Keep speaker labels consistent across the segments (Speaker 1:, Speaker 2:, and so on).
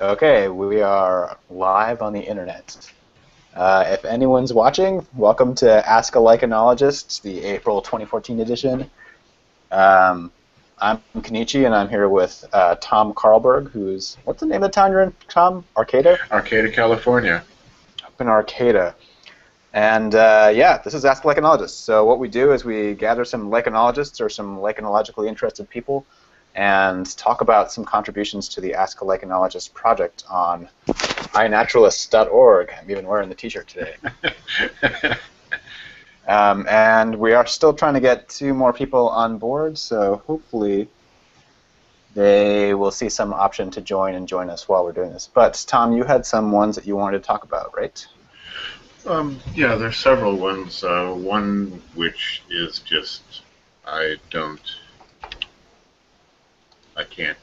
Speaker 1: Okay, we are live on the internet. Uh, if anyone's watching, welcome to Ask a Lichenologist, the April 2014 edition. Um, I'm Kenichi, and I'm here with uh, Tom Carlberg, who's what's the name of the town you're in, Tom? Arcata.
Speaker 2: Arcata, California.
Speaker 1: Up in Arcata. And uh, yeah, this is Ask a Lichenologist. So what we do is we gather some lichenologists or some lichenologically interested people and talk about some contributions to the Ask a Lichenologist project on iNaturalist.org. I'm even wearing the T-shirt today. um, and we are still trying to get two more people on board, so hopefully they will see some option to join and join us while we're doing this. But Tom, you had some ones that you wanted to talk about, right?
Speaker 2: Um, yeah, there's several ones. Uh, one which is just I don't I can't.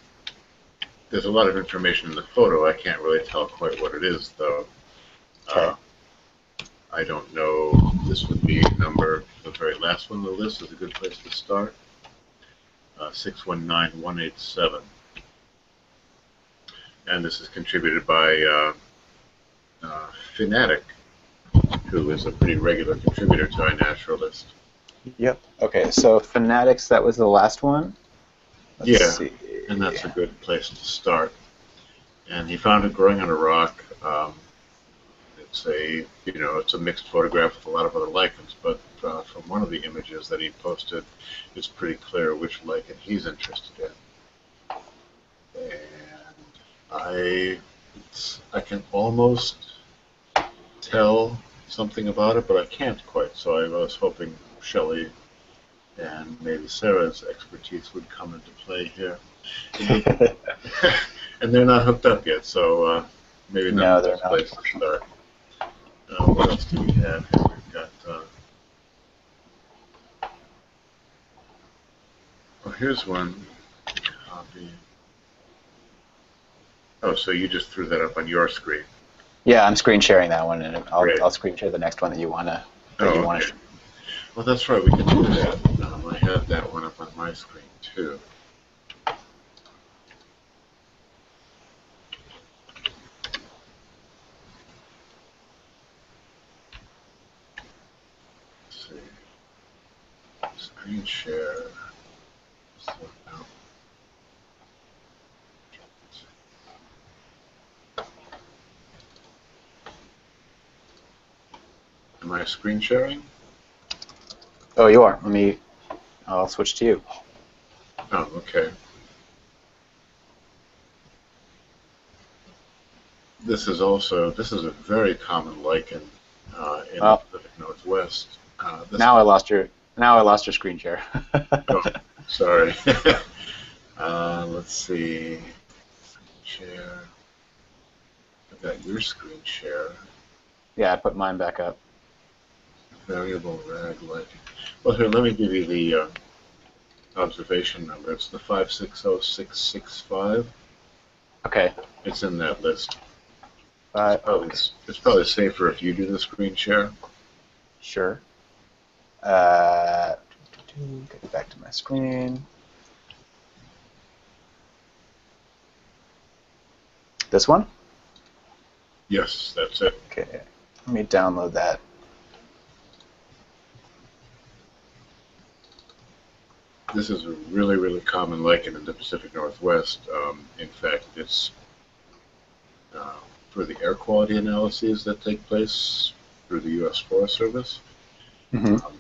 Speaker 2: There's a lot of information in the photo. I can't really tell quite what it is, though. Uh, I don't know. This would be number, the very last one on the list is a good place to start. Uh, 619187. And this is contributed by uh, uh, Fanatic, who is a pretty regular contributor to iNaturalist.
Speaker 1: Yep. Okay, so Fanatics, that was the last one. Let's
Speaker 2: Yeah.
Speaker 1: see.
Speaker 2: and that's a good place to start. And he found it growing on a rock. Um, it's a you know it's a mixed photograph with a lot of other lichens, but uh, from one of the images that he posted, it's pretty clear which lichen he's interested in. And I it's, I can almost tell something about it, but I can't quite. So I was hoping Shelley and maybe Sarah's expertise would come into play here. and they're not hooked up yet, so uh, maybe
Speaker 1: No,
Speaker 2: not the
Speaker 1: they're
Speaker 2: best
Speaker 1: not.
Speaker 2: place to start. Uh, what else do we have here? We've got. Uh, oh, here's one. Copy. Oh, so you just threw that up on your screen.
Speaker 1: Yeah, I'm screen sharing that one, and I'll, I'll screen share the next one that you wanna that
Speaker 2: Oh,
Speaker 1: you wanna.
Speaker 2: okay. Well, that's right. We can do that. Um, I have that one up on my screen too. Let's see. Screen share. Am I screen sharing?
Speaker 1: Oh, you are. Let me. I'll switch to you.
Speaker 2: Oh, okay. This is also this is a very common lichen uh, in
Speaker 1: Oh.
Speaker 2: the Pacific Northwest. Uh, this
Speaker 1: Now I lost your. Now I lost your screen share.
Speaker 2: Oh, sorry. uh, let's see. Share. I've got your screen share.
Speaker 1: yeah, I put mine back up.
Speaker 2: Variable rag lichen. Well, here, let me give you the uh, observation number. It's the 560665.
Speaker 1: Okay.
Speaker 2: It's in that list.
Speaker 1: Uh,
Speaker 2: Probably, it's probably safer if you do the screen share.
Speaker 1: Sure. Uh, get back to my screen. This one?
Speaker 2: Yes, that's it.
Speaker 1: Okay. Let me download that.
Speaker 2: This is a really, really common lichen in the Pacific Northwest. Um, in fact, it's uh, for the air quality analyses that take place through the U.S. Forest Service.
Speaker 1: hmm
Speaker 2: Um,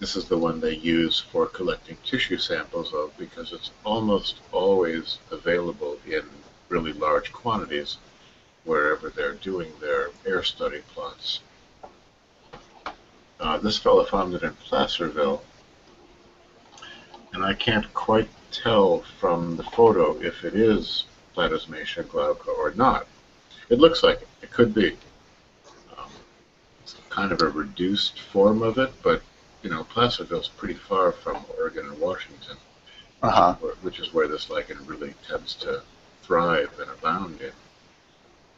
Speaker 2: this is the one they use for collecting tissue samples of because it's almost always available in really large quantities wherever they're doing their air study plots. Uh, this fellow found it in Placerville, and I can't quite tell from the photo if it is Platismatia glauca or not. It looks like it. It could be. Um, it's kind of a reduced form of it, but you know, Placerville's pretty far from Oregon and Washington,
Speaker 1: Uh huh.
Speaker 2: where- which is where this lichen really tends to thrive and abound in.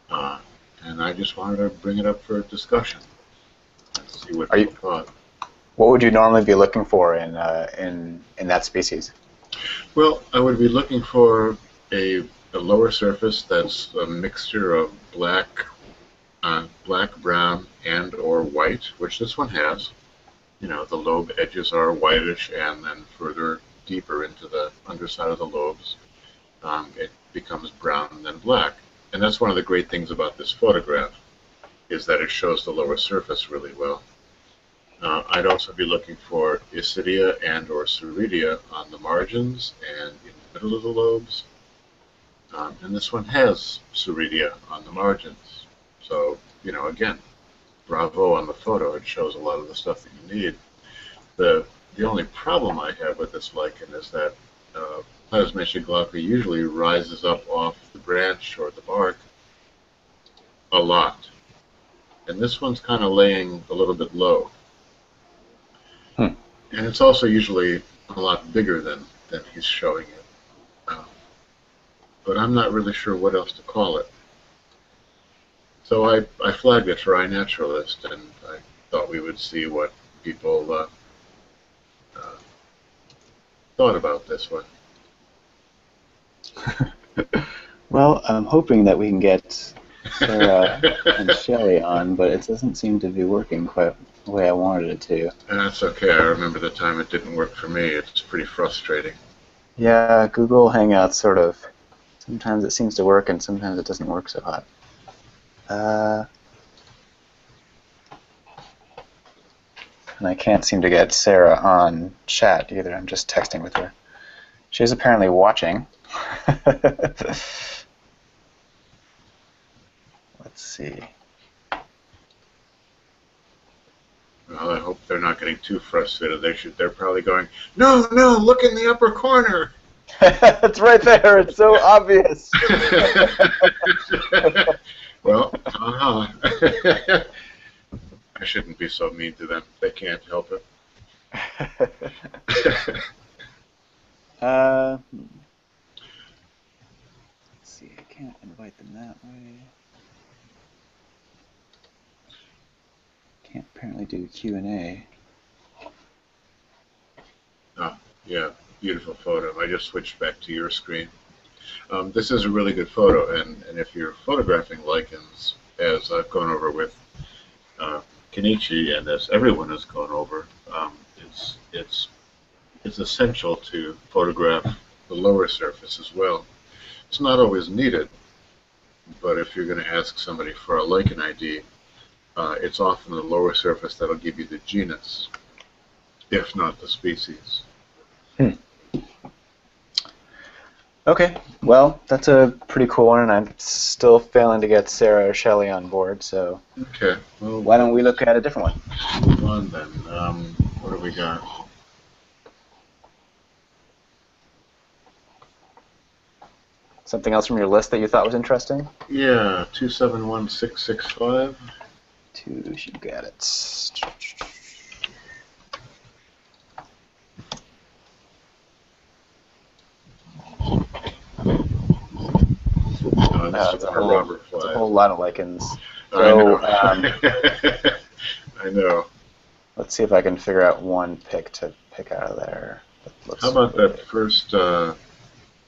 Speaker 2: Uh, and I just wanted to bring it up for discussion and see what
Speaker 1: Are you-
Speaker 2: thought.
Speaker 1: What would you normally be looking for in uh, in in that species?
Speaker 2: Well, I would be looking for a a lower surface that's a mixture of black, uh, black, brown, and or white, which this one has. You know, the lobe edges are whitish, and then further deeper into the underside of the lobes, um, it becomes brown and then black. And that's one of the great things about this photograph, is that it shows the lower surface really well. Uh, I'd also be looking for isidia and or soredia on the margins and in the middle of the lobes. Um, and this one has soredia on the margins. So, you know, again, bravo on the photo. It shows a lot of the stuff that you need. The, the only problem I have with this lichen is that uh, Platismatia glauca usually rises up off the branch or the bark a lot. And this one's kind of laying a little bit low. And it's also usually a lot bigger than, than he's showing it. Um, but I'm not really sure what else to call it. So I, I flagged it for iNaturalist, and I thought we would see what people uh, uh, thought about this one.
Speaker 1: well, I'm hoping that we can get Sarah and Shelly on, but it doesn't seem to be working quite the way I wanted it to.
Speaker 2: That's okay. I remember the time it didn't work for me. It's pretty frustrating.
Speaker 1: Yeah, Google Hangouts sort of. Sometimes it seems to work, and sometimes it doesn't work so hot. Uh, and I can't seem to get Sarah on chat either. I'm just texting with her. She's apparently watching. Let's see.
Speaker 2: Well, I hope they're not getting too frustrated. They should. They're probably going, "No, no! Look in the upper corner."
Speaker 1: it's right there. It's so obvious.
Speaker 2: well, uh-huh. I shouldn't be so mean to them. They can't help it.
Speaker 1: uh, let's see. I can't invite them that way. Can't apparently do Q and A.
Speaker 2: Oh, yeah beautiful photo. I just switched back to your screen. Um, this is a really good photo, and, and if you're photographing lichens, as I've gone over with uh, Kenichi, and as everyone has gone over, um, it's, it's, it's essential to photograph the lower surface as well. It's not always needed, but if you're going to ask somebody for a lichen ID, uh, it's often the lower surface that'll give you the genus, if not the species.
Speaker 1: Hmm. Okay, well, that's a pretty cool one, and I'm still failing to get Sarah or Shelley on board, so
Speaker 2: okay. Well,
Speaker 1: why don't we look at a different one?
Speaker 2: Move on then. Um, what do we got?
Speaker 1: Something else from your list that you thought was interesting?
Speaker 2: Yeah, 271665.
Speaker 1: Two, you got it.
Speaker 2: Uh,
Speaker 1: Uh, it's, a whole, it's a whole lot of lichens.
Speaker 2: I know.
Speaker 1: um,
Speaker 2: I know.
Speaker 1: let's see if I can figure out one pick to pick out of there. looks
Speaker 2: How about
Speaker 1: really
Speaker 2: that first? Uh,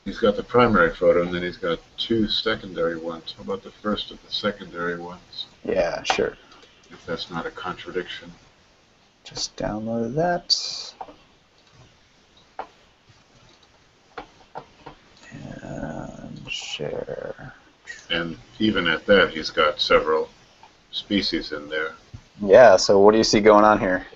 Speaker 2: he's got the primary photo, and then he's got two secondary ones. How about the first of the secondary ones?
Speaker 1: Yeah, sure.
Speaker 2: If that's not a contradiction.
Speaker 1: Just download that. And share.
Speaker 2: And even at that, he's got several species in there.
Speaker 1: Yeah, so what do you see going on here?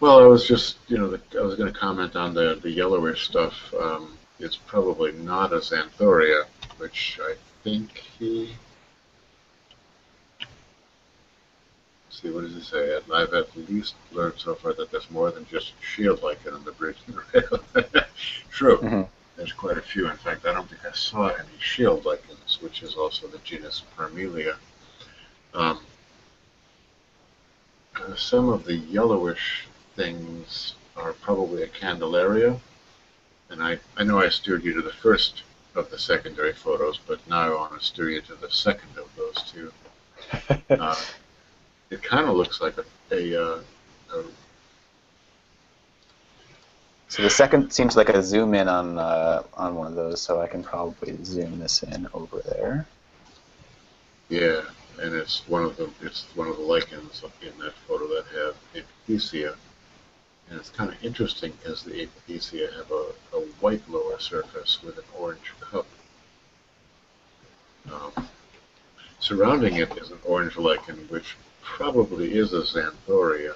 Speaker 2: Well, I was just, you know, the, I was going to comment on the, the yellowish stuff. Um, it's probably not a Xanthoria, which I think he. See, what does he say? I've at least learned so far that there's more than just shield lichen on the bridge and the rail. True.
Speaker 1: Mhm.
Speaker 2: There's quite a few. In fact, I don't think I saw any shield lichens, which is also the genus Parmelia. Um, some of the yellowish things are probably a Candelaria. And I, I know I steered you to the first of the secondary photos, but now I want to steer you to the second of those two. Uh, it kind of looks like a, a, uh, a
Speaker 1: So the second seems like a zoom in on uh, on one of those, so I can probably zoom this in over there.
Speaker 2: Yeah, and it's one of the it's one of the lichens in that photo that have apothecia, and it's kind of interesting because the apothecia have a, a white lower surface with an orange cup. Um, surrounding it is an orange lichen, which probably is a xanthoria.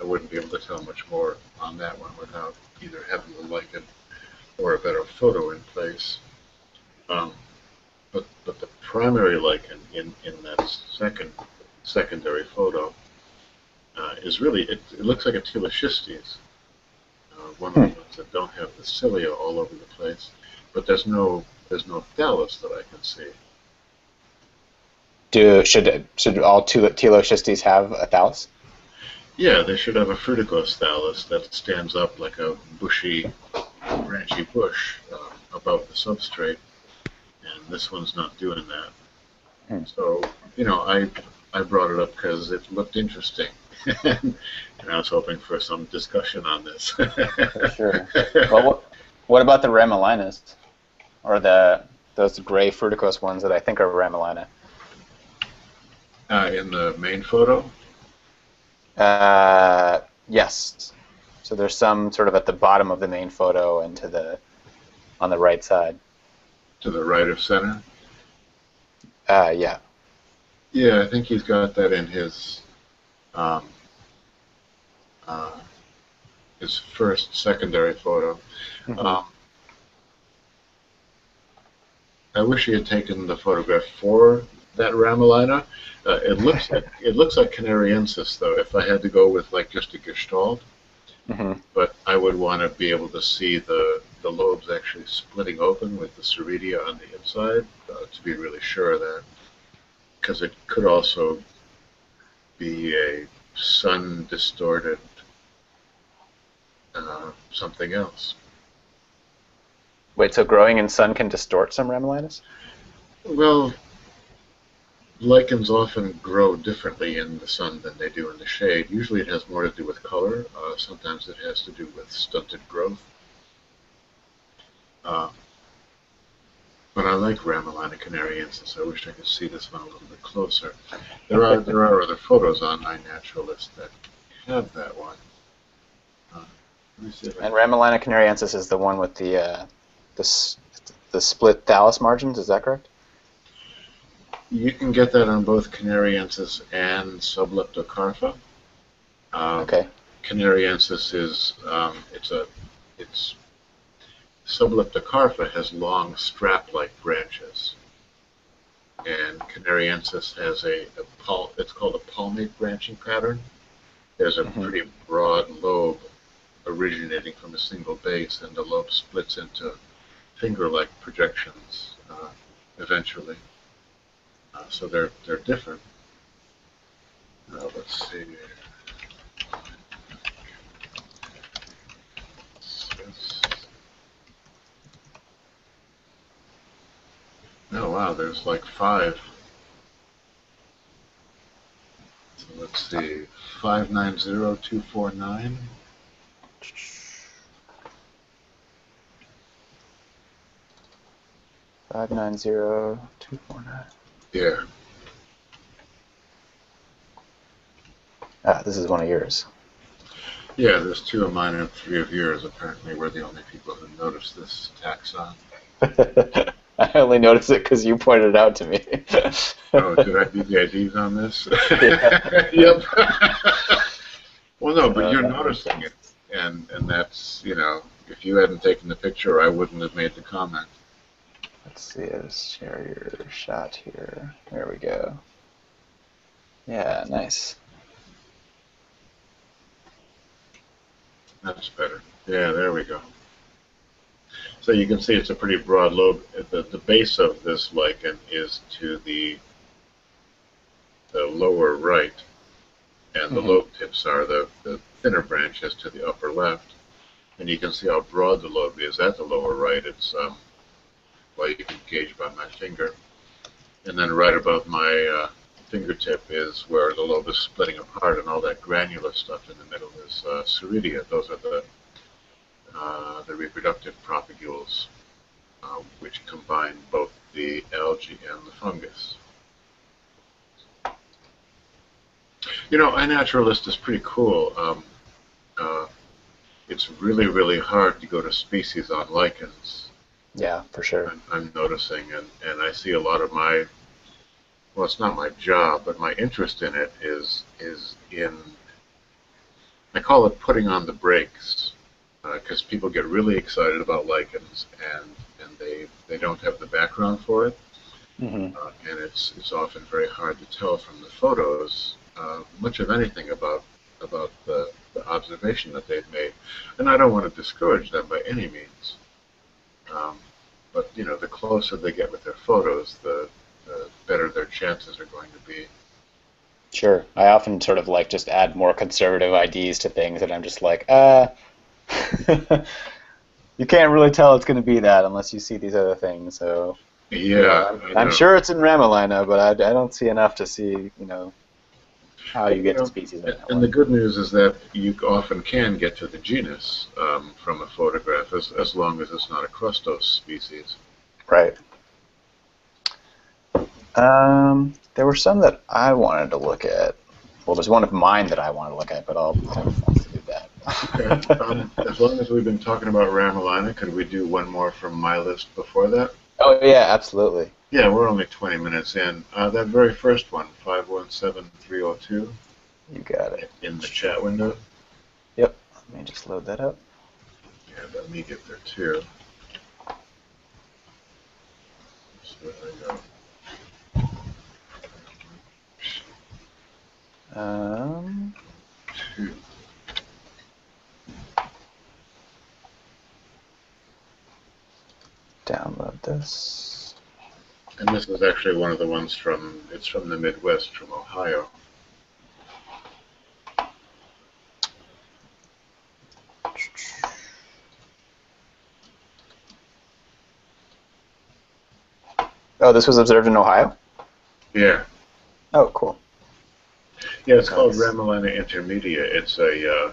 Speaker 2: I wouldn't be able to tell much more on that one without either having the lichen or a better photo in place. Um, but, but the primary lichen in, in that second secondary photo uh, is really, it, it looks like a Teloschistes, uh, one of the
Speaker 1: Hmm.
Speaker 2: ones that don't have the cilia all over the place, but there's no there's no thallus that I can see.
Speaker 1: Do should should all two Teloschistes have a thallus?
Speaker 2: Yeah, they should have a fruticose thallus that stands up like a bushy, branchy bush uh, above the substrate, and this one's not doing that.
Speaker 1: Hmm.
Speaker 2: So, you know, I I brought it up because it looked interesting, and I was hoping for some discussion on this.
Speaker 1: Sure. Well, what, what about the Ramalinas, or the those gray fruticose ones that I think are Ramalina?
Speaker 2: Uh, in the main photo,
Speaker 1: Uh, yes. So there's some sort of at the bottom of the main photo and to the on the right side.
Speaker 2: to the right of center.
Speaker 1: Uh, yeah.
Speaker 2: Yeah, I think he's got that in his um, uh, his first secondary photo.
Speaker 1: Mhm.
Speaker 2: Um, I wish he had taken the photograph for that Ramalina. Uh, it looks like it looks like Canariensis though. If I had to go with like just a Gestalt,
Speaker 1: Mhm.
Speaker 2: but I would want to be able to see the the lobes actually splitting open with the soredia on the inside uh, to be really sure of that, because it could also be a sun distorted uh, something else.
Speaker 1: Wait, so growing in sun can distort some Ramalinas?
Speaker 2: Well, lichens often grow differently in the sun than they do in the shade. Usually it has more to do with color. Uh, sometimes it has to do with stunted growth. Uh, but I like Ramalina canariensis. I wish I could see this one a little bit closer. There are there are other photos on iNaturalist that have that one. Uh,
Speaker 1: And Ramalina canariensis is the one with the uh, the the split thallus margins. Is that correct?
Speaker 2: You can get that on both Canariensis and Subleptocarpa. Um,
Speaker 1: Okay.
Speaker 2: Canariensis is um, it's a it's Subleptocarpa has long strap-like branches, and Canariensis has a, a pul- it's called a palmate branching pattern. There's a
Speaker 1: Mhm.
Speaker 2: pretty broad lobe originating from a single base, and the lobe splits into finger-like projections uh, eventually. Uh, so they're they're different. Uh, let's see. Oh wow, there's like five. So let's see, five nine zero two four nine.
Speaker 1: Five nine zero two four nine.
Speaker 2: Yeah,
Speaker 1: Ah, this is one of yours.
Speaker 2: yeah. There's two of mine and three of yours. Apparently, we're the only people who noticed this taxon.
Speaker 1: I only noticed it because you pointed it out to me.
Speaker 2: Oh, did I do the IDs on this? Yep. well, no, but you're
Speaker 1: Uh,
Speaker 2: noticing it, and and that's you know, if you hadn't taken the picture, I wouldn't have made the comment.
Speaker 1: Let's see, let's share your shot here. There we go. Yeah, nice.
Speaker 2: That's better. Yeah, there we go. So you can see it's a pretty broad lobe. The, the base of this lichen is to the the lower right, and the
Speaker 1: Mhm.
Speaker 2: lobe tips are the, the thinner branches to the upper left. And you can see how broad the lobe is at the lower right. It's um, well, you can gauge by my finger. And then right above my uh, fingertip is where the lobe is splitting apart, and all that granular stuff in the middle is uh, Soredia. Those are the uh, the reproductive propagules, uh, which combine both the algae and the fungus. You know, iNaturalist is pretty cool. Um, uh, it's really, really hard to go to species on lichens.
Speaker 1: Yeah, for sure.
Speaker 2: I'm, noticing, and, and I see a lot of my, well, it's not my job, but my interest in it is is in, I call it putting on the brakes, because uh, people get really excited about lichens and and they they don't have the background for it, mm-hmm. uh, and it's it's often very hard to tell from the photos uh, much of anything about about the, the observation that they've made, and I don't want to discourage them by any means. Um, but you know, the closer they get with their photos, the, the better their chances are going to be.
Speaker 1: Sure. I often sort of like just add more conservative IDs to things, and I'm just like, uh, you can't really tell it's going to be that unless you see these other things. So
Speaker 2: yeah,
Speaker 1: I'm, I'm sure it's in Ramalina, but I, I don't see enough to see, you know, how you get you know, to species.
Speaker 2: And, and the good news is that you often can get to the genus um, from a photograph, as, as long as it's not a crustose species.
Speaker 1: Right. Um, there were some that I wanted to look at. Well, there's one of mine that I want to look at, but I'll have to do that.
Speaker 2: okay. Um, as long as we've been talking about Ramalina, could we do one more from my list before that?
Speaker 1: Oh yeah, absolutely.
Speaker 2: Yeah, we're only 20 minutes in. Uh, that very first one, 517302.
Speaker 1: You got it.
Speaker 2: In the chat window.
Speaker 1: Yep. Let me just load that up.
Speaker 2: Yeah, let me get there too. So there
Speaker 1: go. Um. Two. Download this.
Speaker 2: And this is actually one of the ones from, it's from the Midwest, from Ohio.
Speaker 1: Oh, this was observed in Ohio?
Speaker 2: Yeah.
Speaker 1: Oh, cool.
Speaker 2: Yeah, it's nice. called Ramalina intermedia. It's a, uh,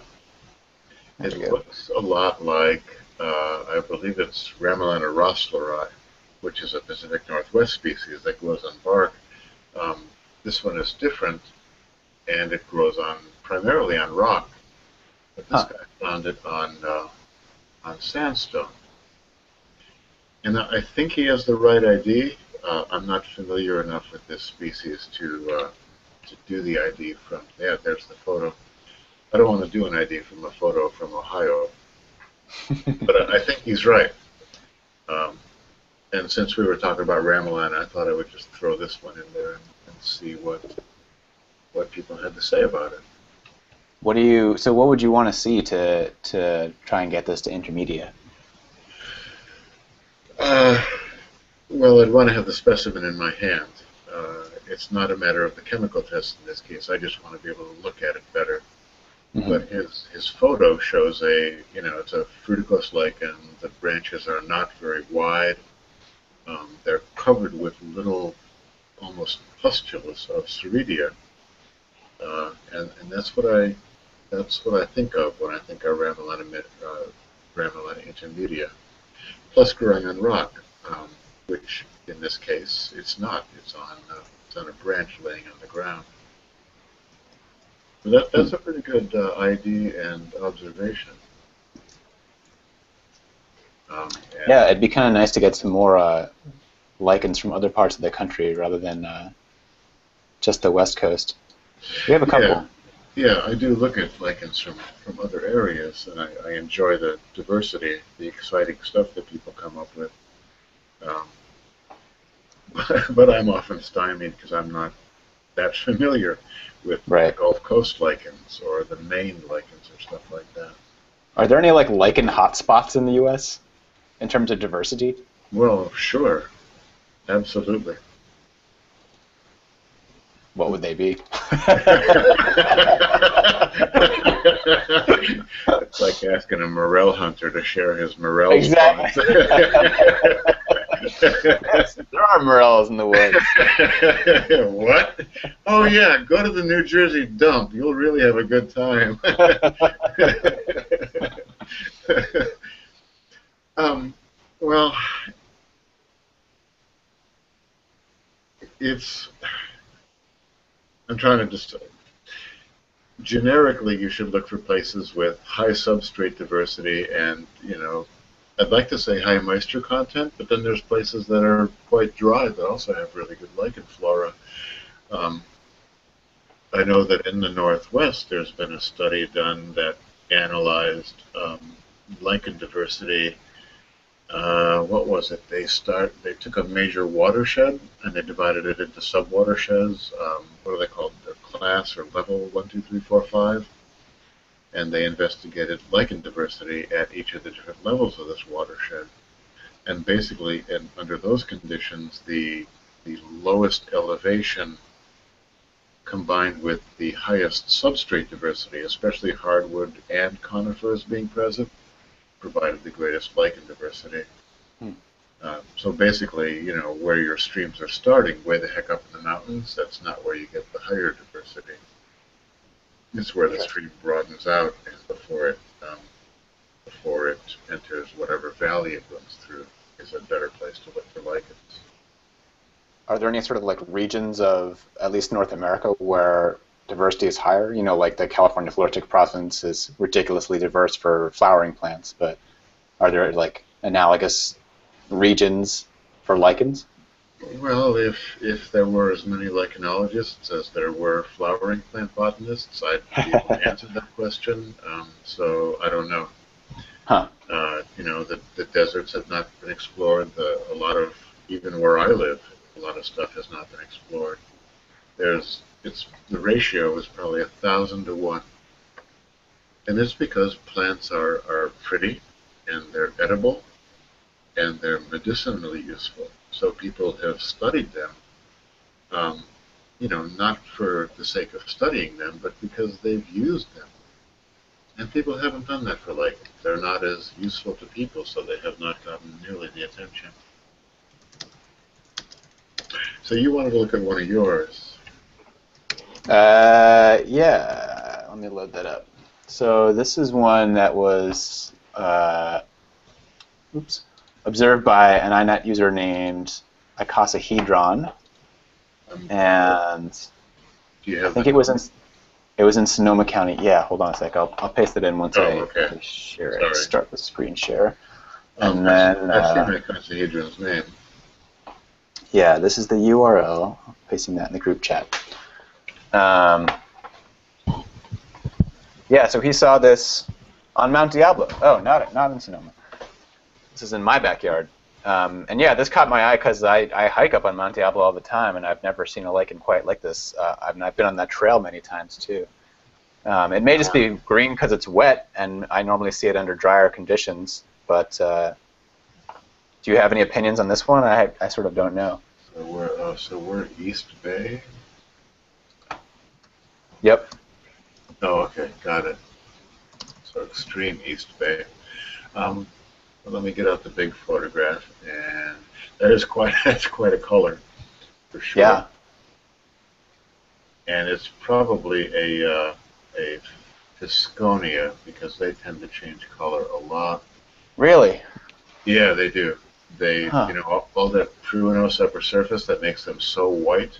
Speaker 2: it looks a lot like, uh, I believe it's Ramalina roesleri which is a Pacific Northwest species that grows on bark. Um, this one is different, and it grows on primarily on rock. But this huh. guy found it on uh, on sandstone, and I think he has the right ID. Uh, I'm not familiar enough with this species to uh, to do the ID from. Yeah, there's the photo. I don't want to do an ID from a photo from Ohio, but I think he's right. Um, and since we were talking about Ramalina, I thought I would just throw this one in there and, and, see what what people had to say about it.
Speaker 1: What do you? So, what would you want to see to to try and get this to intermediate?
Speaker 2: Uh, well, I'd want to have the specimen in my hand. Uh, it's not a matter of the chemical test in this case. I just want to be able to look at it better. Mm -hmm. But his his photo shows a you know it's a fruticose lichen. The branches are not very wide um, they're covered with little, almost pustules of Soredia, uh, and, and that's what I that's what I think of when I think of Ramalina, uh, intermedia. Plus growing on rock, um, which in this case it's not. It's on uh, it's on a branch laying on the ground. So that, that's a pretty good uh, ID and observation.
Speaker 1: Um, yeah, it'd be kind of nice to get some more uh, lichens from other parts of the country rather than uh, just the West Coast. We have a couple.
Speaker 2: Yeah. Yeah, I do look at lichens from, from other areas, and I, I enjoy the diversity, the exciting stuff that people come up with. Um, but, but, I'm often stymied because I'm not that familiar with right. Gulf Coast lichens or the Maine lichens or stuff like that.
Speaker 1: Are there any like lichen hotspots in the U.S in terms of diversity?
Speaker 2: Well, sure, absolutely.
Speaker 1: What would they be?
Speaker 2: it's like asking a morel hunter to share his morel.
Speaker 1: Exactly. Yes, there are morels in the woods.
Speaker 2: what? Oh yeah, go to the New Jersey dump. You'll really have a good time. um, well, it's. I'm trying to just. Generically, you should look for places with high substrate diversity and, you know, I'd like to say high moisture content, but then there's places that are quite dry that also have really good lichen flora. Um, I know that in the Northwest there's been a study done that analyzed um, lichen diversity uh, what was it? They start. They took a major watershed and they divided it into sub watersheds. Um, what are they called? Their class or level one, two, three, four, five. And they investigated lichen diversity at each of the different levels of this watershed. And basically, under those conditions, the the lowest elevation combined with the highest substrate diversity, especially hardwood and conifers being present, provided the greatest lichen diversity. Hmm. Uh, so basically, you know, where your streams are starting, way the heck up in the mountains, that's not where you get the higher diversity. It's where the stream broadens out and before it um, before it enters whatever valley it runs through is a better place to look for lichens.
Speaker 1: Are there any sort of like regions of at least North America where diversity is higher. You know, like the California Floristic province is ridiculously diverse for flowering plants, but are there like analogous regions for lichens?
Speaker 2: Well, if if there were as many lichenologists as there were flowering plant botanists, I'd be able to answer that question. Um, so I don't know.
Speaker 1: Huh.
Speaker 2: Uh, you know, the, the deserts have not been explored. The, a lot of, even where I live, a lot of stuff has not been explored. There's it's the ratio is probably a thousand to one. And it's because plants are, are pretty and they're edible and they're medicinally useful. So people have studied them, um, you know, not for the sake of studying them, but because they've used them. And people haven't done that for like they're not as useful to people, so they have not gotten nearly the attention. So you wanted to look at one of yours.
Speaker 1: Uh, yeah, let me load that up. So this is one that was uh, oops, observed by an iNat user named icosahedron, and I think it was in it was in Sonoma County. Yeah, hold on a sec. I'll, I'll paste it in once
Speaker 2: oh,
Speaker 1: I
Speaker 2: okay.
Speaker 1: share
Speaker 2: Sorry.
Speaker 1: it. Start the screen share,
Speaker 2: oh,
Speaker 1: and then uh,
Speaker 2: icosahedron's name.
Speaker 1: yeah, this is the URL. I'm pasting that in the group chat. Um, yeah, so he saw this on Mount Diablo. Oh, not not in Sonoma. This is in my backyard. Um, and yeah, this caught my eye because I, I hike up on Mount Diablo all the time, and I've never seen a lichen quite like this. Uh, I've, I've been on that trail many times too. Um, it may just be green because it's wet, and I normally see it under drier conditions. But uh, do you have any opinions on this one? I, I sort of don't know.
Speaker 2: So we're uh, so we're East Bay.
Speaker 1: Yep.
Speaker 2: Oh, okay, got it. So extreme East Bay. Um, well, let me get out the big photograph, and that is quite that's quite a color, for sure.
Speaker 1: Yeah.
Speaker 2: And it's probably a uh, a Physconia because they tend to change color a lot.
Speaker 1: Really?
Speaker 2: Yeah, they do. They,
Speaker 1: Huh.
Speaker 2: you know, all, all that pruinose upper surface that makes them so white,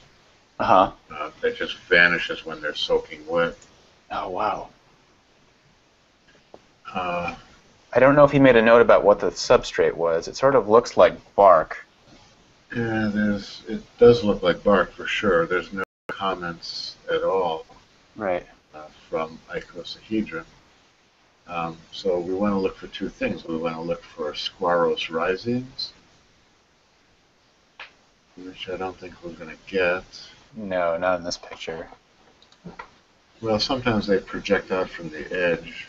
Speaker 1: Uh-huh.
Speaker 2: uh, that just vanishes when they're soaking wet.
Speaker 1: Oh, wow.
Speaker 2: Uh,
Speaker 1: I don't know if he made a note about what the substrate was. It sort of looks like bark.
Speaker 2: Yeah, there's. It does look like bark for sure. There's no comments at all
Speaker 1: Right.
Speaker 2: uh, from icosahedron. Um, so we want to look for two things. We want to look for squarrose rhizines, which I don't think we're going to get.
Speaker 1: No, not in this picture.
Speaker 2: Well, sometimes they project out from the edge.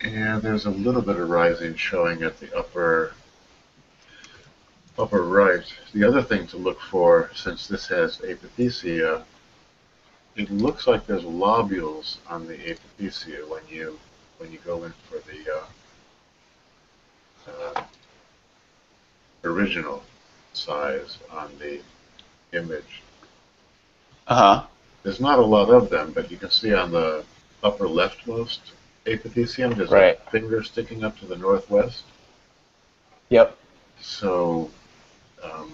Speaker 2: And there's a little bit of rising showing at the upper upper right. The other thing to look for, since this has apothecia, it looks like there's lobules on the apothecia when you when you go in for the uh, uh, original size on the image.
Speaker 1: Uh huh.
Speaker 2: There's not a lot of them, but you can see on the upper leftmost apothecium, there's
Speaker 1: Right.
Speaker 2: a finger sticking up to the northwest.
Speaker 1: Yep.
Speaker 2: So, um,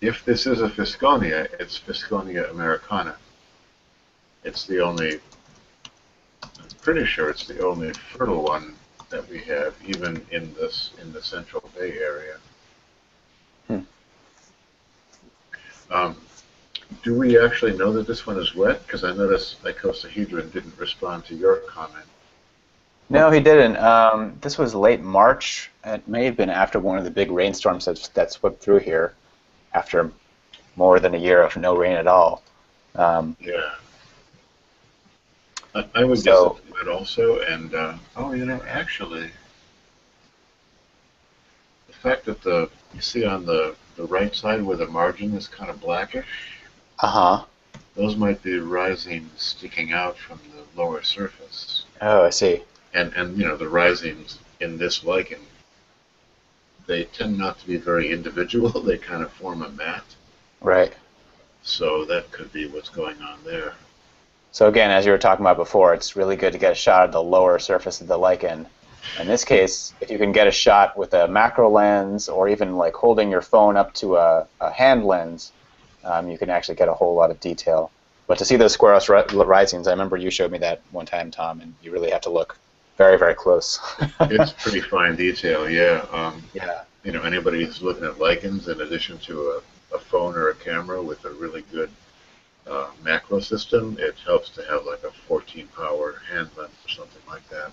Speaker 2: if this is a Physconia, it's Physconia americana. It's the only, I'm pretty sure it's the only fertile one that we have, even in this in the Central Bay area.
Speaker 1: Hmm.
Speaker 2: Um, do we actually know that this one is wet? Because I noticed icosahedron didn't respond to your comment.
Speaker 1: No, he didn't. Um, this was late March. It may have been after one of the big rainstorms that, that swept through here, after more than a year of no rain at all. Um,
Speaker 2: Yeah. I, I would
Speaker 1: So-
Speaker 2: guess that also, and uh, oh, you know, actually, the fact that the you see on the the right side where the margin is kind of blackish,
Speaker 1: uh huh.
Speaker 2: those might be rhizines sticking out from the lower surface,
Speaker 1: Oh, I see.
Speaker 2: and and you know the rhizines in this lichen, they tend not to be very individual. They kind of form a mat,
Speaker 1: Right.
Speaker 2: so that could be what's going on there.
Speaker 1: So again, as you were talking about before, it's really good to get a shot of the lower surface of the lichen. In this case, if you can get a shot with a macro lens or even like holding your phone up to a, a hand lens, um, you can actually get a whole lot of detail. But to see those squarrose ri- rhizines, I remember you showed me that one time, Tom, and you really have to look very, very close.
Speaker 2: It's pretty fine detail, yeah. Um,
Speaker 1: yeah.
Speaker 2: you know, anybody who's looking at lichens in addition to a, a phone or a camera with a really good uh, macro system, it helps to have like a 14 power hand lens or something like that.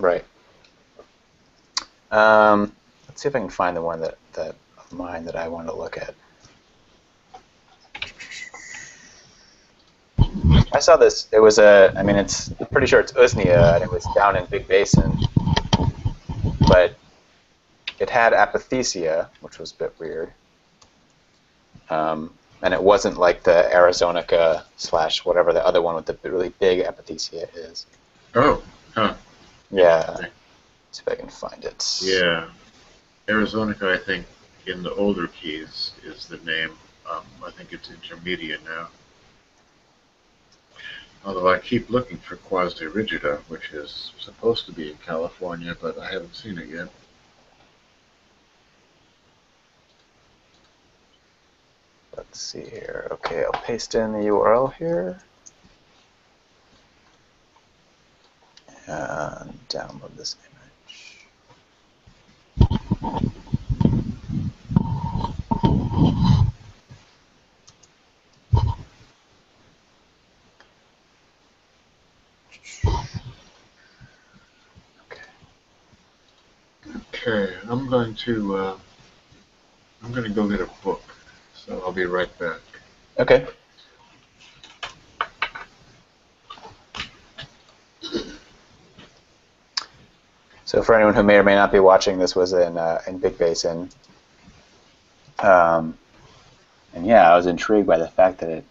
Speaker 1: Right. Um, let's see if I can find the one that, that of mine that I want to look at. I saw this. It was a. I mean, it's I'm pretty sure it's Usnea, and it was down in Big Basin. But it had apothecia, which was a bit weird. Um, and it wasn't like the Arizonica slash whatever the other one with the really big apothecia is.
Speaker 2: Oh, huh.
Speaker 1: Yeah. See if I can find it.
Speaker 2: Yeah. Arizonica, I think, in the older keys is the name. Um, I think it's intermediate now. Although I keep looking for Quasi rigida, which is supposed to be in California, but I haven't seen it yet.
Speaker 1: Let's see here. Okay, I'll paste in the URL here. And download this image. Okay.
Speaker 2: Okay, I'm going to uh, I'm going to go get a book, so I'll be right back.
Speaker 1: Okay. So for anyone who may or may not be watching, this was in uh, in Big Basin. Um, and yeah, I was intrigued by the fact that it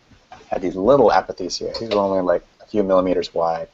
Speaker 1: had these little apothecia. These were only like a few millimeters wide.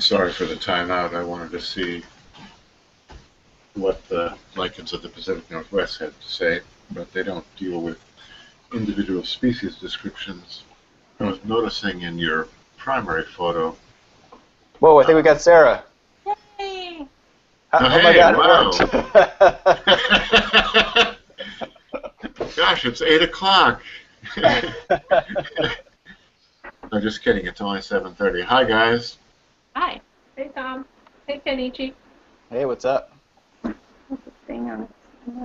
Speaker 2: Sorry for the timeout. I wanted to see what the lichens of the Pacific Northwest had to say, but they don't deal with individual species descriptions. I was noticing in your primary photo
Speaker 1: Whoa, I think we got Sarah.
Speaker 3: Yay!
Speaker 1: Oh,
Speaker 2: Oh,
Speaker 1: my
Speaker 2: hey,
Speaker 1: god,
Speaker 2: wow.
Speaker 1: it.
Speaker 2: Gosh, it's eight o'clock. no, just kidding. It's only seven thirty. Hi, guys.
Speaker 3: Hi. Hey, Tom. Hey, Kenichi.
Speaker 1: hey, what's up?
Speaker 3: What's this thing on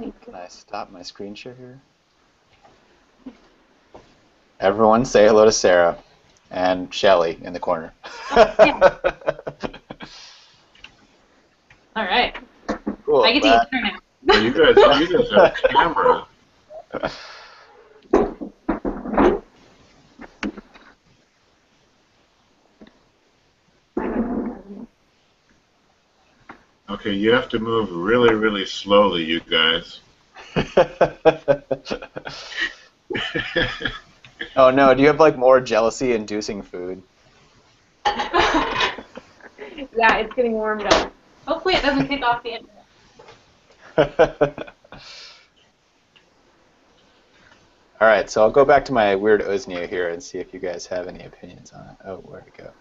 Speaker 3: mic?
Speaker 1: Can I stop my screen share here? Everyone say hello to Sarah and Shelly in the corner.
Speaker 3: yeah. All right.
Speaker 1: cool.
Speaker 3: I get to
Speaker 1: glad-
Speaker 3: eat dinner now.
Speaker 2: Well, you guys, you guys have a camera. Okay, you have to move really, really slowly, you guys.
Speaker 1: oh no, do you have like more jealousy inducing food?
Speaker 3: yeah, it's getting warmed up. Hopefully, it doesn't take off the internet.
Speaker 1: All right, so I'll go back to my weird Usnea here and see if you guys have any opinions on it. Oh, where'd it go?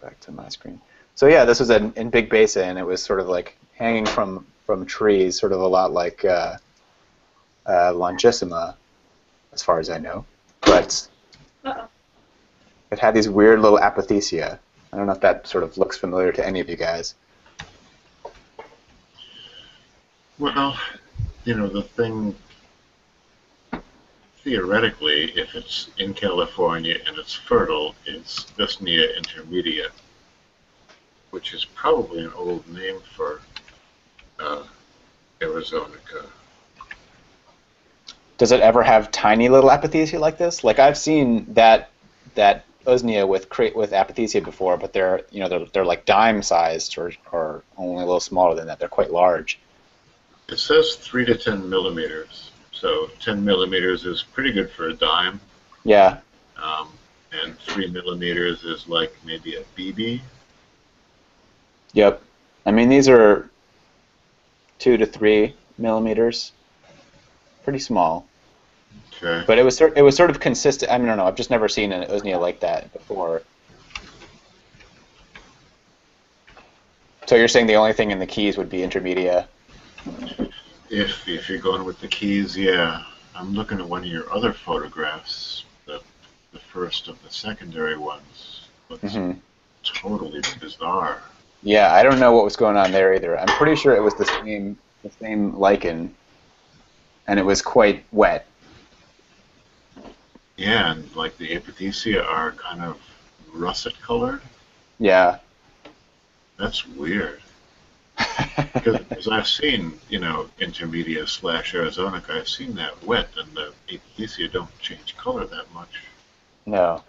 Speaker 1: Back to my screen. So yeah, this was in, in Big Basin, and it was sort of like hanging from from trees, sort of a lot like uh, uh, Longissima, as far as I know. But
Speaker 3: Uh-oh.
Speaker 1: it had these weird little apothecia. I don't know if that sort of looks familiar to any of you guys.
Speaker 2: Well, you know, the thing, theoretically, if it's in California and it's fertile, it's Usnea intermedia, which is probably an old name for uh, Arizonica.
Speaker 1: Does it ever have tiny little apothecia like this? Like I've seen that that Usnea with with apothecia before, but they're you know they're, they're like dime sized or, or only a little smaller than that. They're quite large.
Speaker 2: It says 3 to 10 millimeters, so 10 millimeters is pretty good for a dime,
Speaker 1: Yeah,
Speaker 2: um, and 3 millimeters is like maybe a BB.
Speaker 1: yep. I mean these are two to three millimeters, pretty small.
Speaker 2: Okay.
Speaker 1: But it was sort it was sort of consistent. I mean I don't know. I've just never seen an Usnea like that before. So you're saying the only thing in the keys would be intermedia?
Speaker 2: If if you're going with the keys, yeah. I'm looking at one of your other photographs, the the first of the secondary ones. Looks
Speaker 1: hmm
Speaker 2: totally bizarre.
Speaker 1: Yeah, I don't know what was going on there either. I'm pretty sure it was the same the same lichen, and it was quite wet.
Speaker 2: Yeah, and like the apothecia are kind of russet colored.
Speaker 1: Yeah.
Speaker 2: That's weird. Because I've seen, you know, intermedia slash Arizonica, I've seen that wet, and the apothecia don't change color that much.
Speaker 1: no.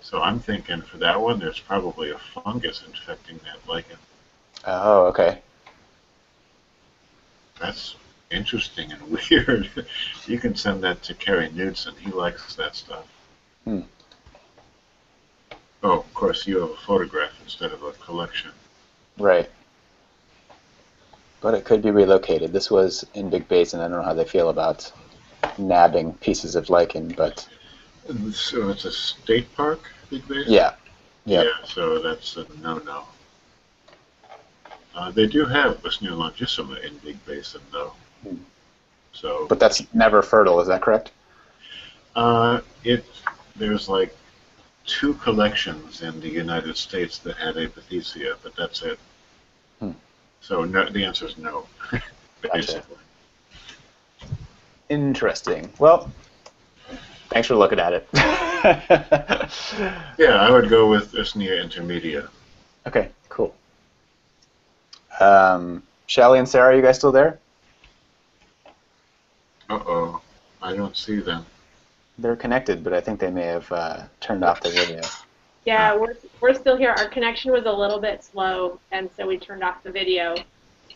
Speaker 2: So I'm thinking for that one, there's probably a fungus infecting that lichen.
Speaker 1: Oh, okay.
Speaker 2: That's interesting and weird. you can send that to Kerry Knudsen. He likes that stuff.
Speaker 1: Hmm.
Speaker 2: Oh, of course, you have a photograph instead of a collection.
Speaker 1: Right. But it could be relocated. This was in Big Basin. I don't know how they feel about nabbing pieces of lichen, but
Speaker 2: So it's a state park, Big Basin?
Speaker 1: yeah. Yep.
Speaker 2: Yeah, so that's a no-no. Uh, they do have Usnea longissima in Big Basin, though.
Speaker 1: Hmm.
Speaker 2: So
Speaker 1: But that's never fertile, is that correct?
Speaker 2: uh, it there's like two collections in the United States that had apothecia, but that's it.
Speaker 1: Hmm.
Speaker 2: So no, the answer is no, basically.
Speaker 1: Interesting. Well, thanks for looking at it.
Speaker 2: Yeah, I would go with Usnea intermedia.
Speaker 1: okay, cool. Um, Shelly and Sarah, are you guys still there?
Speaker 2: Uh-oh, I don't see them.
Speaker 1: They're connected, but I think they may have uh, turned off the video.
Speaker 3: Yeah, we're, we're still here. Our connection was a little bit slow, and so we turned off the video.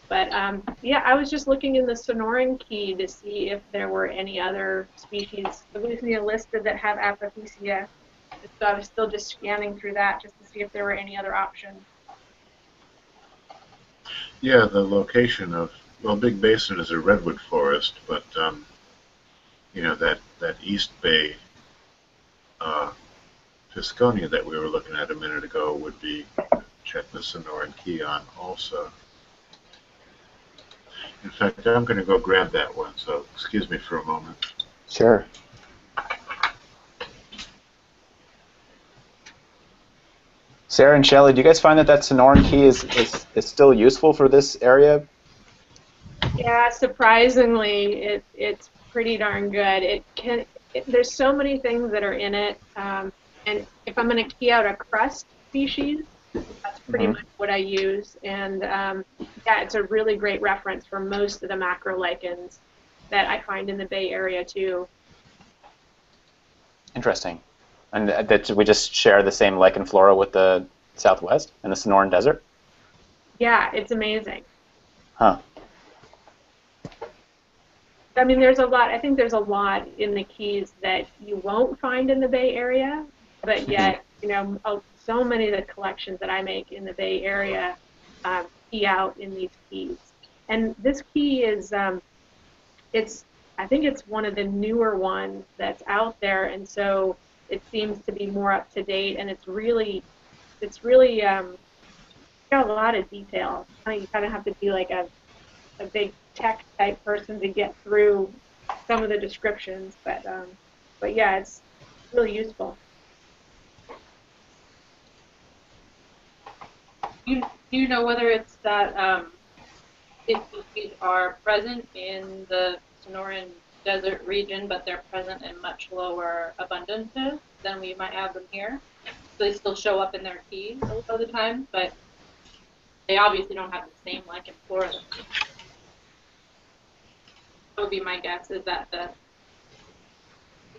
Speaker 3: But um, yeah, I was just looking in the Sonoran key to see if there were any other species of Usnea listed that have apothecia. So I was still just scanning through that just to see if there were any other options.
Speaker 2: Yeah, the location of well, Big Basin is a redwood forest, but um, you know that that East Bay uh, Physconia that we were looking at a minute ago would be check the Sonoran key on also. In fact, I'm going to go grab that one, so excuse me for a moment.
Speaker 1: Sure. Sarah and Shelley, do you guys find that that Sonoran key is, is, is still useful for this area?
Speaker 3: Yeah, surprisingly, it, it's pretty darn good. It can. It, there's so many things that are in it, um, and if I'm going to key out a crust species, that's pretty
Speaker 1: Mhm.
Speaker 3: much what I use. And um, yeah, it's a really great reference for most of the macrolichens that I find in the Bay Area too.
Speaker 1: Interesting. And th- that we just share the same lichen flora with the Southwest and the Sonoran Desert?
Speaker 3: Yeah, it's amazing.
Speaker 1: Huh.
Speaker 3: I mean, there's a lot. I think there's a lot in the Keys that you won't find in the Bay Area, but yet, you know, oh, so many of the collections that I make in the Bay Area um, key out in these keys. And this key is, um, it's, I think it's one of the newer ones that's out there, and so it seems to be more up to date, and it's really, it's really um, got a lot of detail. You kind of have to be like a a big tech type person to get through some of the descriptions, but um, but yeah, it's really useful.
Speaker 4: You, do you know whether it's that um, if species are present in the Sonoran Desert region, but they're present in much lower abundances than we might have them here? So they still show up in their keys a lot of the time, but they obviously don't have the same like in Florida. That would be my guess. Is that the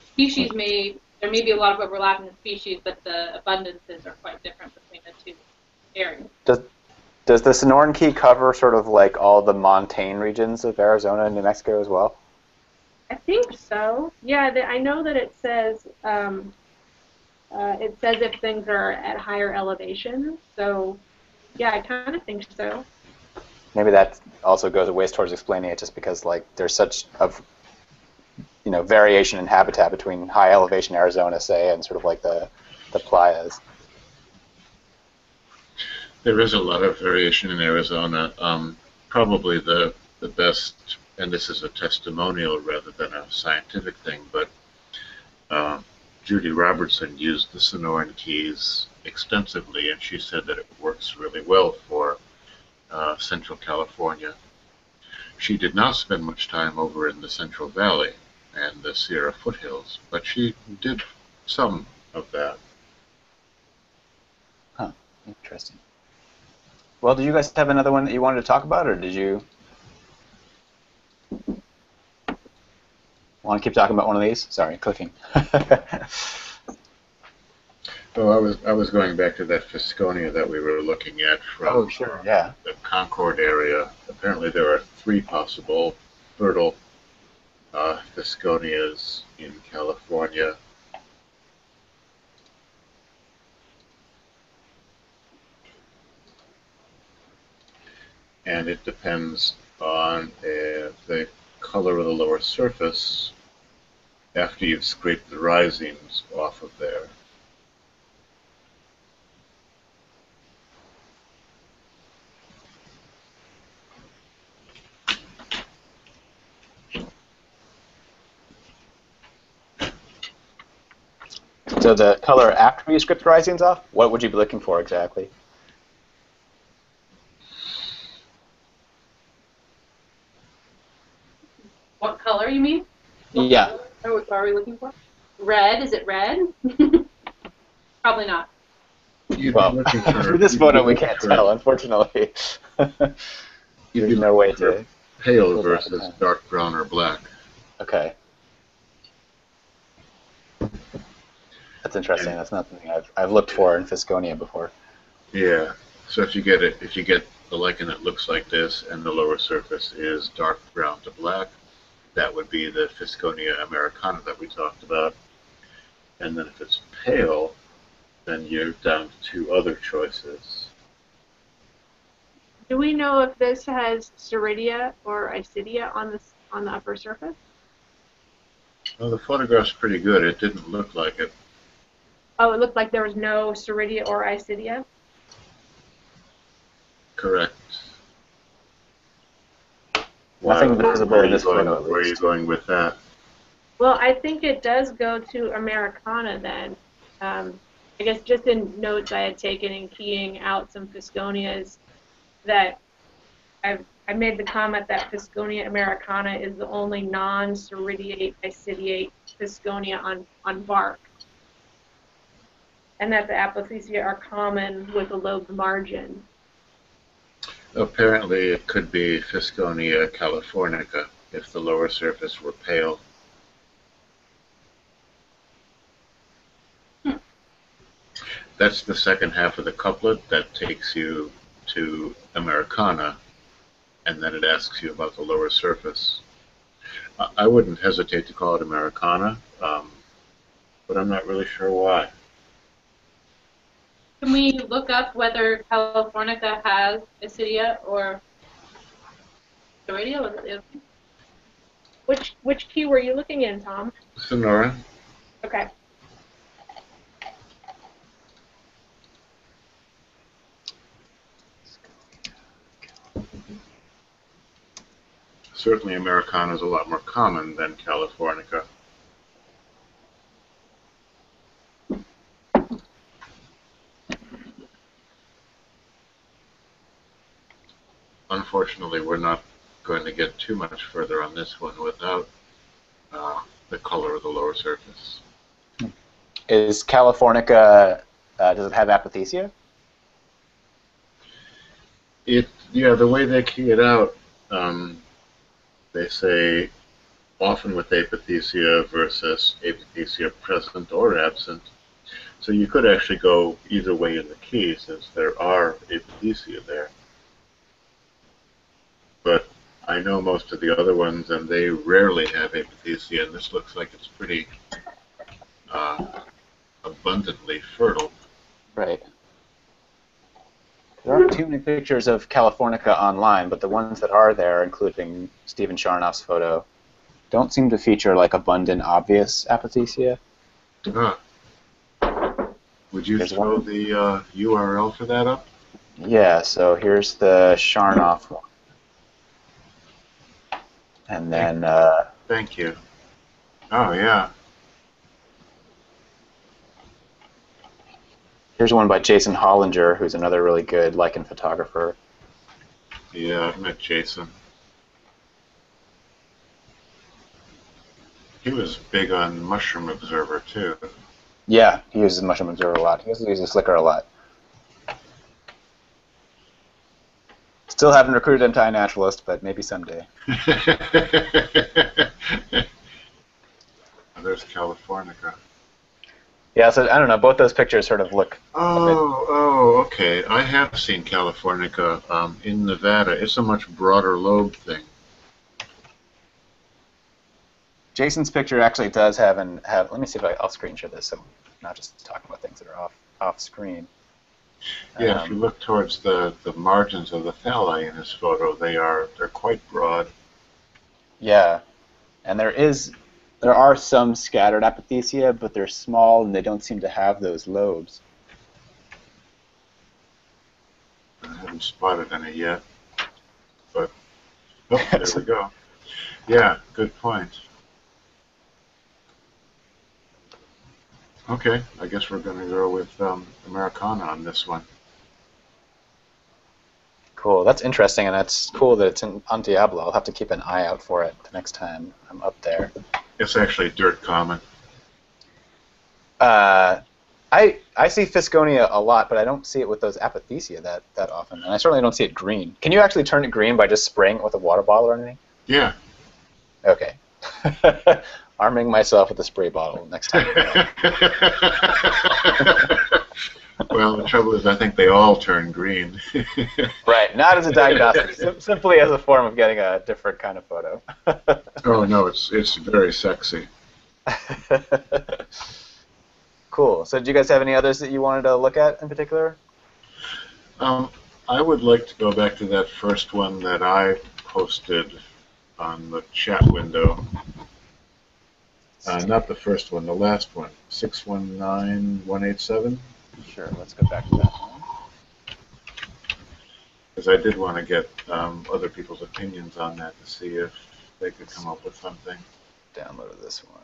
Speaker 4: species may there may be a lot of overlap in the species, but the abundances are quite different between the two
Speaker 1: Does, does the Sonoran Key cover sort of like all the montane regions of Arizona and New Mexico as well?
Speaker 3: I think so. Yeah, the, I know that it says um, uh, it says if things are at higher elevations. So yeah, I kind of think so.
Speaker 1: Maybe that also goes a ways towards explaining it, just because like there's such of you know variation in habitat between high elevation Arizona, say, and sort of like the the playas.
Speaker 2: There is a lot of variation in Arizona. Um, probably the the best, and this is a testimonial rather than a scientific thing, but uh, Judy Robertson used the Sonoran Keys extensively, and she said that it works really well for uh, Central California. She did not spend much time over in the Central Valley and the Sierra foothills, but she did some of that.
Speaker 1: Huh, Interesting. Well, did you guys have another one that you wanted to talk about, or did you want to keep talking about one of these? Sorry, clicking.
Speaker 2: Oh, I was I was going back to that Physconia that we were looking at from
Speaker 1: Oh, sure. Yeah.
Speaker 2: the Concord area. Apparently, there are three possible fertile uh, Physconias in California. And it depends on uh, the color of the lower surface after you've scraped the rhizines off of there.
Speaker 1: So the color after you script the rhizines off, what would you be looking for exactly?
Speaker 4: What color you mean? What
Speaker 1: Yeah.
Speaker 4: color Are we, are we looking for? Red? Is it red? Probably not.
Speaker 2: You'd
Speaker 1: Well,
Speaker 2: be
Speaker 1: for this
Speaker 2: you'd
Speaker 1: photo we can't
Speaker 2: for
Speaker 1: tell, unfortunately.
Speaker 2: You'd
Speaker 1: There's
Speaker 2: be
Speaker 1: no way
Speaker 2: looking
Speaker 1: to.
Speaker 2: Pale
Speaker 1: Go back in
Speaker 2: versus dark brown or black.
Speaker 1: Okay. That's interesting. That's not something I've, I've looked for in Physconia before.
Speaker 2: Yeah. So if you get it, if you get the lichen that looks like this, and the lower surface is dark brown to black, that would be the Physconia americana that we talked about. And then if it's pale, then you're down to two other choices.
Speaker 3: Do we know if this has Soredia or Isidia on the on the upper surface?
Speaker 2: Well, the photograph's pretty good. It didn't look like it.
Speaker 3: Oh, it looked like there was no Soredia or Isidia.
Speaker 2: Correct.
Speaker 1: Nothing
Speaker 2: Why-
Speaker 1: visible
Speaker 2: where are
Speaker 1: in
Speaker 2: you
Speaker 1: this
Speaker 2: going-
Speaker 1: photo,
Speaker 2: Where are you going with that?
Speaker 3: Well, I think it does go to Americana then. Um, I guess just in notes I had taken in keying out some Physconias that I've, I made the comment that Physconia americana is the only non-sorediate isidiate Physconia on, on bark. And that the apothecia are common with a lobed margin.
Speaker 2: Apparently, it could be Physconia californica if the lower surface were pale.
Speaker 4: Hmm.
Speaker 2: That's the second half of the couplet that takes you to Americana, and then it asks you about the lower surface. I- I wouldn't hesitate to call it Americana, um, but I'm not really sure why.
Speaker 4: Can we look up whether Californica has Isidia or Soredia? Was it the other thing?
Speaker 3: Which which key were you looking in, Tom?
Speaker 2: Sonora,
Speaker 3: Okay.
Speaker 2: certainly Americana is a lot more common than Californica. Unfortunately, we're not going to get too much further on this one without uh, the color of the lower surface.
Speaker 1: Is Californica, uh, does it have apothecia?
Speaker 2: It, yeah, the way they key it out, um, they say often with apothecia versus apothecia present or absent. So you could actually go either way in the key since there are apothecia there. But I know most of the other ones and they rarely have apothecia and this looks like it's pretty uh, abundantly fertile.
Speaker 1: Right. There aren't too many pictures of Californica online, but the ones that are there, including Stephen Sharnoff's photo, don't seem to feature like abundant, obvious apothecia.
Speaker 2: Ah. Would you
Speaker 1: There's
Speaker 2: throw
Speaker 1: one.
Speaker 2: the uh, URL for that up?
Speaker 1: Yeah, so here's the Sharnoff one. And then, uh,
Speaker 2: Thank you. Oh, yeah.
Speaker 1: here's one by Jason Hollinger, who's another really good lichen photographer.
Speaker 2: Yeah, I've met Jason. He was big on Mushroom Observer, too.
Speaker 1: Yeah, he uses Mushroom Observer a lot. He uses Flickr a lot. Still haven't recruited him to iNaturalist, but maybe someday.
Speaker 2: There's Californica.
Speaker 1: Yeah, so I don't know. Both those pictures sort of look.
Speaker 2: Oh, oh, okay. I have seen Californica um, in Nevada. It's a much broader lobe thing.
Speaker 1: Jason's picture actually does have an have. Let me see if I, I'll screen share this, so I'm not just talking about things that are off off screen.
Speaker 2: Yeah, if you
Speaker 1: Um,
Speaker 2: look towards the, the margins of the thalli in his photo, they are they're quite broad.
Speaker 1: yeah, and there is there are some scattered apothecia, but they're small and they don't seem to have those lobes.
Speaker 2: I haven't spotted any yet. But oh, there we go. Yeah, good point. Okay, I guess we're going to go with um, Americana on this one.
Speaker 1: Cool. That's interesting, and that's cool that it's in, on Diablo. I'll have to keep an eye out for it the next time I'm up there.
Speaker 2: It's actually dirt common.
Speaker 1: Uh, I I see Physconia a lot, but I don't see it with those apothecia that, that often, and I certainly don't see it green. Can you actually turn it green by just spraying it with a water bottle or anything?
Speaker 2: Yeah.
Speaker 1: Okay. Arming myself with a spray bottle next time.
Speaker 2: well, the trouble is, I think they all turn green.
Speaker 1: right. Not as a diagnostic, sim- simply as a form of getting a different kind of photo.
Speaker 2: oh no, it's it's very sexy.
Speaker 1: cool. So, do you guys have any others that you wanted to look at in particular?
Speaker 2: Um, I would like to go back to that first one that I posted on the chat window. Uh, not the first one, the last one. 619187.
Speaker 1: Sure, let's go back to that one.
Speaker 2: Because I did want to get um, other people's opinions on that to see if they could come up with something.
Speaker 1: Download this one.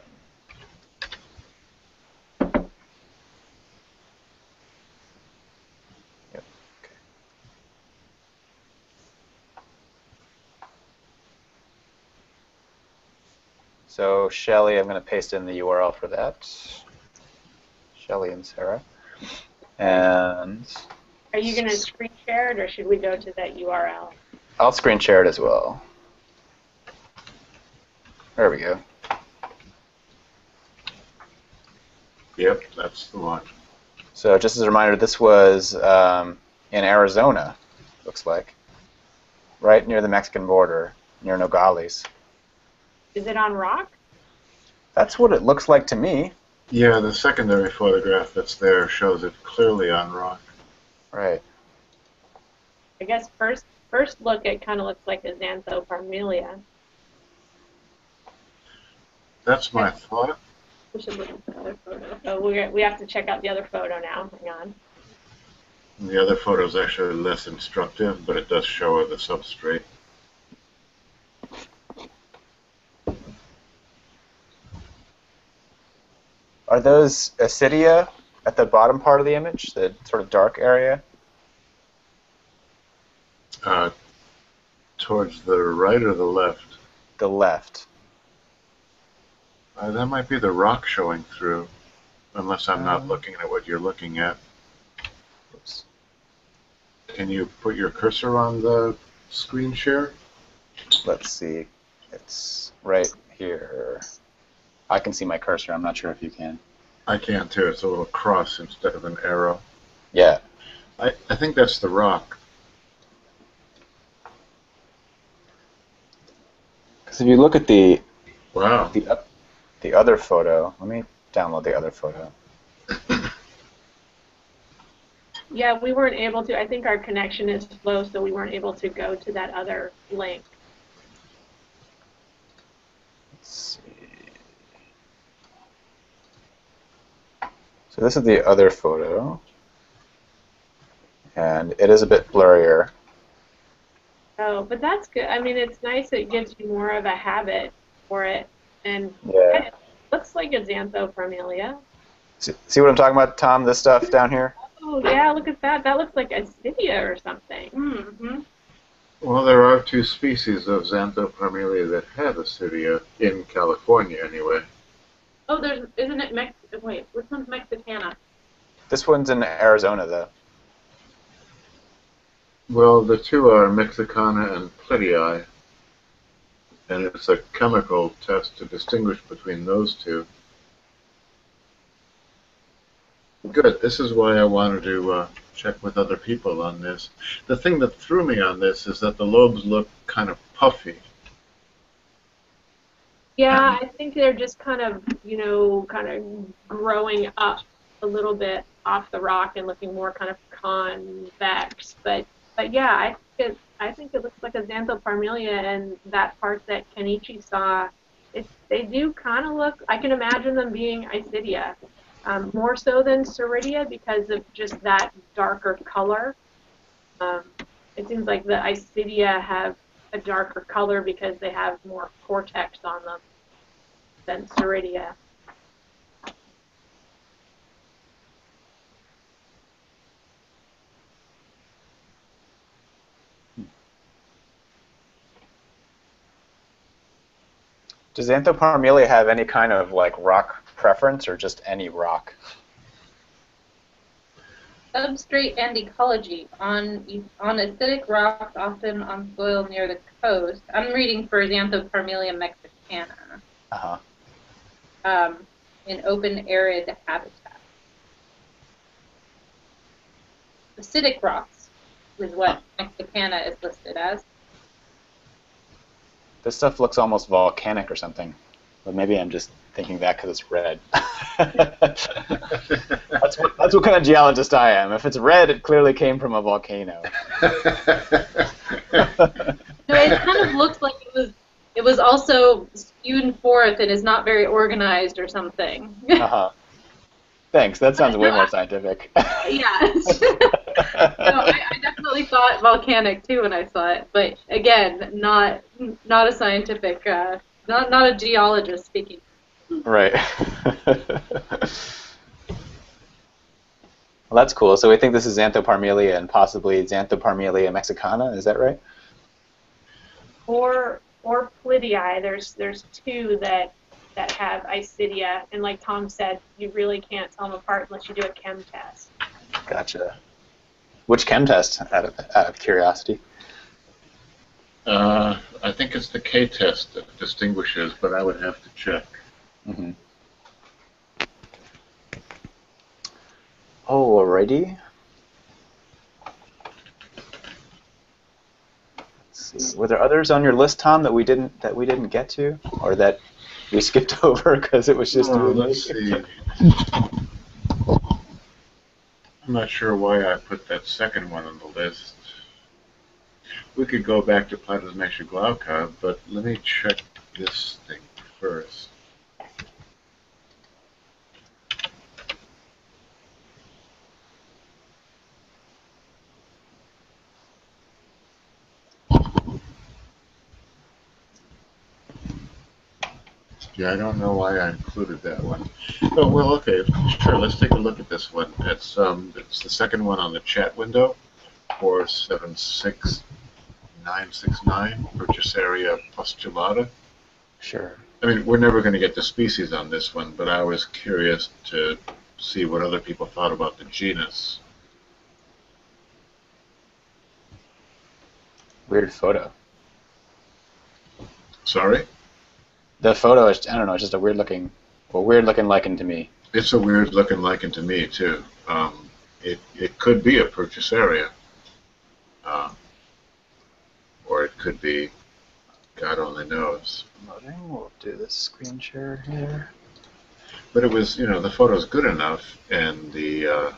Speaker 1: So Shelly, I'm going to paste in the URL for that. Shelly and Sarah. And
Speaker 3: Are you going to screen share it, or should we go to that URL?
Speaker 1: I'll screen share it as well. There we go.
Speaker 2: Yep, that's the one.
Speaker 1: So just as a reminder, this was um, in Arizona, looks like, right near the Mexican border, near Nogales.
Speaker 3: Is it on rock?
Speaker 1: That's what it looks like to me.
Speaker 2: Yeah, the secondary photograph that's there shows it clearly on rock.
Speaker 1: Right.
Speaker 3: I guess first first look, it kind of looks like a Xanthoparmelia.
Speaker 2: That's my thought.
Speaker 3: We should look at the other photo. Oh, we we have to check out the other photo now. Hang on.
Speaker 2: The other photo is actually less instructive, but it does show the substrate.
Speaker 1: Are those Isidia at the bottom part of the image, the sort of dark area?
Speaker 2: Uh, towards the right or the left?
Speaker 1: The left.
Speaker 2: Uh, that might be the rock showing through, unless I'm not
Speaker 1: Um.
Speaker 2: looking at what you're looking at.
Speaker 1: Oops.
Speaker 2: Can you put your cursor on the screen share?
Speaker 1: Let's see. It's right here. I can see my cursor. I'm not sure if you can.
Speaker 2: I can't too. It's a little cross instead of an arrow.
Speaker 1: Yeah.
Speaker 2: I, I think that's the rock.
Speaker 1: Because if you look at the
Speaker 2: Wow.
Speaker 1: the o- the other photo, let me download the other photo.
Speaker 3: Yeah, we weren't able to. I think our connection is slow, so we weren't able to go to that other link.
Speaker 1: Let's see. So this is the other photo, and it is a bit blurrier.
Speaker 3: Oh, but that's good. I mean, it's nice. It gives you more of a habit for it, and
Speaker 1: Yeah.
Speaker 3: it looks like a Xanthoparmelia.
Speaker 1: See, see what I'm talking about, Tom? This stuff down here.
Speaker 3: Oh yeah, look at that. That looks like a Cydia or something.
Speaker 4: Mm-hmm.
Speaker 2: Well, there are two species of Xanthoparmelia that have isidia in California, anyway.
Speaker 4: Oh, there's isn't it Mex? Wait, which one's Mexicana?
Speaker 1: This one's in Arizona, though.
Speaker 2: Well, the two are Mexicana and Plittii, and it's a chemical test to distinguish between those two. Good. This is why I wanted to uh, check with other people on this. The thing that threw me on this is that the lobes look kind of puffy.
Speaker 3: Yeah, I think they're just kind of, you know, kind of growing up a little bit off the rock and looking more kind of convex. But, but yeah, I think it, I think it looks like a Xanthoparmelia, and that part that Kenichi saw, it, they do kind of look. I can imagine them being Isidia, um, more so than Soredia because of just that darker color. Um, it seems like the Isidia have a darker color because they have more cortex on them than Soredia.
Speaker 1: Does Xanthoparmelia have any kind of like rock preference, or just any rock?
Speaker 4: Substrate and ecology on on acidic rocks, often on soil near the coast. I'm reading for Xanthoparmelia mexicana.
Speaker 1: Uh huh.
Speaker 4: Um, in open arid habitat. Acidic rocks is what mexicana is listed as.
Speaker 1: This stuff looks almost volcanic or something. But maybe I'm just thinking that because it's red. that's, what, that's what kind of geologist I am. If it's red, it clearly came from a volcano.
Speaker 4: No, it kind of looks like it was it was also spewed forth and is not very organized or something.
Speaker 1: Uh huh. Thanks. That sounds way more scientific.
Speaker 4: yeah. no, I, I definitely thought volcanic too when I saw it, but again, not not a scientific, uh, not not a geologist speaking.
Speaker 1: Right. well, that's cool. So we think this is Xanthoparmelia and possibly Xanthoparmelia mexicana. Is that right?
Speaker 3: Or or Plittii. There's there's two that that have isidia, and like Tom said, you really can't tell them apart unless you do a chem test.
Speaker 1: Gotcha. Which chem test, out of, out of curiosity?
Speaker 2: Uh, I think it's the K test that distinguishes, but I would have to check.
Speaker 1: Mm-hmm. Alrighty. Were there others on your list, Tom, that we didn't that we didn't get to, or that we skipped over because it was just?
Speaker 2: Oh,
Speaker 1: you and me?
Speaker 2: let's see. I'm not sure why I put that second one on the list. We could go back to Platismatia glauca, but let me check this thing first. Yeah, I don't know why I included that one. Oh, well, okay, sure. Let's take a look at this one. It's um, it's the second one on the chat window, four seven six nine six nine purchase area postulata.
Speaker 1: Sure.
Speaker 2: I mean, we're never going to get the species on this one, but I was curious to see what other people thought about the genus.
Speaker 1: Weird photo.
Speaker 2: Sorry,
Speaker 1: The photo is I don't know. It's just a weird looking, well, weird looking lichen to me.
Speaker 2: it's a weird looking lichen to me too. Um, it it could be a Pertusaria, uh, or it could be, God only knows.
Speaker 1: Loading. We'll do this screen share here.
Speaker 2: But it was, you know, the photo's good enough, and the uh,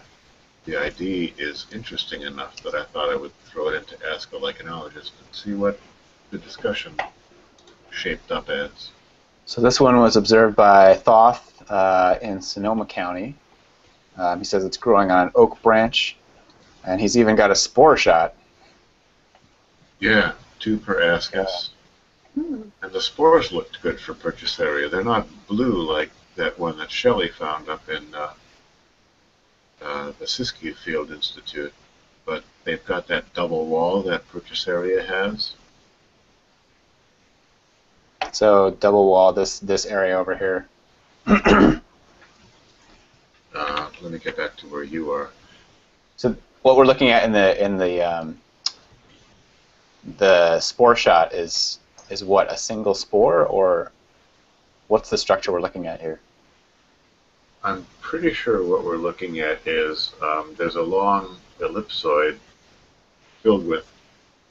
Speaker 2: the ID is interesting enough that I thought I would throw it into Ask a Lichenologist and see what the discussion shaped up as.
Speaker 1: So this one was observed by Thoth uh, in Sonoma County. Um, he says it's growing on an oak branch, and he's even got a spore shot.
Speaker 2: Yeah, two per ascus. And the spores looked good for Pertusaria. They're not blue like that one that Shelley found up in uh, uh, the Siskiyou Field Institute, but they've got that double wall that Pertusaria has.
Speaker 1: So double wall this this area over here.
Speaker 2: Uh, let me get back to where you are.
Speaker 1: So what we're looking at in the in the um, the spore shot is is what a single spore or what's the structure we're looking at here?
Speaker 2: I'm pretty sure what we're looking at is um, there's a long ellipsoid filled with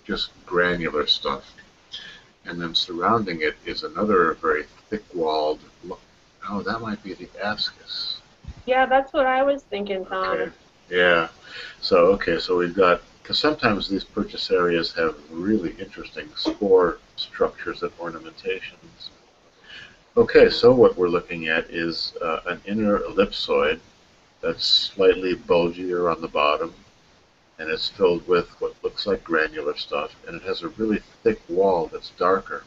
Speaker 2: just granular stuff. And then surrounding it is another very thick walled. Oh, that might be the ascus.
Speaker 3: Yeah, that's what I was thinking, Tom.
Speaker 2: Okay. Yeah. So, okay, so we've got, because sometimes these Pertusarias have really interesting spore structures and ornamentations. Okay, so what we're looking at is uh, an inner ellipsoid that's slightly bulgier on the bottom, and it's filled with what looks like granular stuff, and it has a really thick wall that's darker.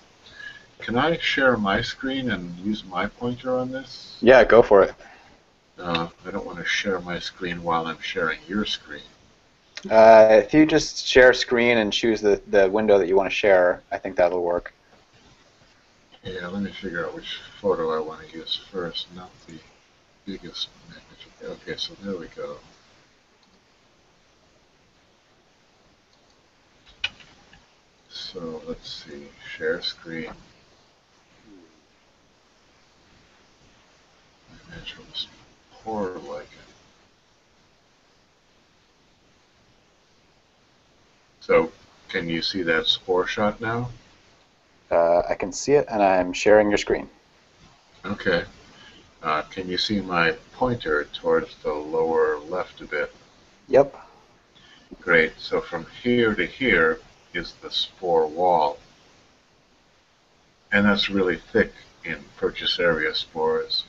Speaker 2: Can I share my screen and use my pointer on this?
Speaker 1: Yeah, go for it.
Speaker 2: Uh, I don't want to share my screen while I'm sharing your screen.
Speaker 1: Uh, if you just share screen and choose the, the window that you want to share, I think that'll work.
Speaker 2: Yeah, let me figure out which photo I want to use first, not the biggest magnitude. Okay, so there we go. So let's see, share screen. My Image was poor like it. So, can you see that spore shot now?
Speaker 1: Uh, I can see it, and I'm sharing your screen.
Speaker 2: Okay. Uh, can you see my pointer towards the lower left a bit?
Speaker 1: Yep.
Speaker 2: Great. So from here to here is the spore wall. and that's really thick in Pertusaria spores.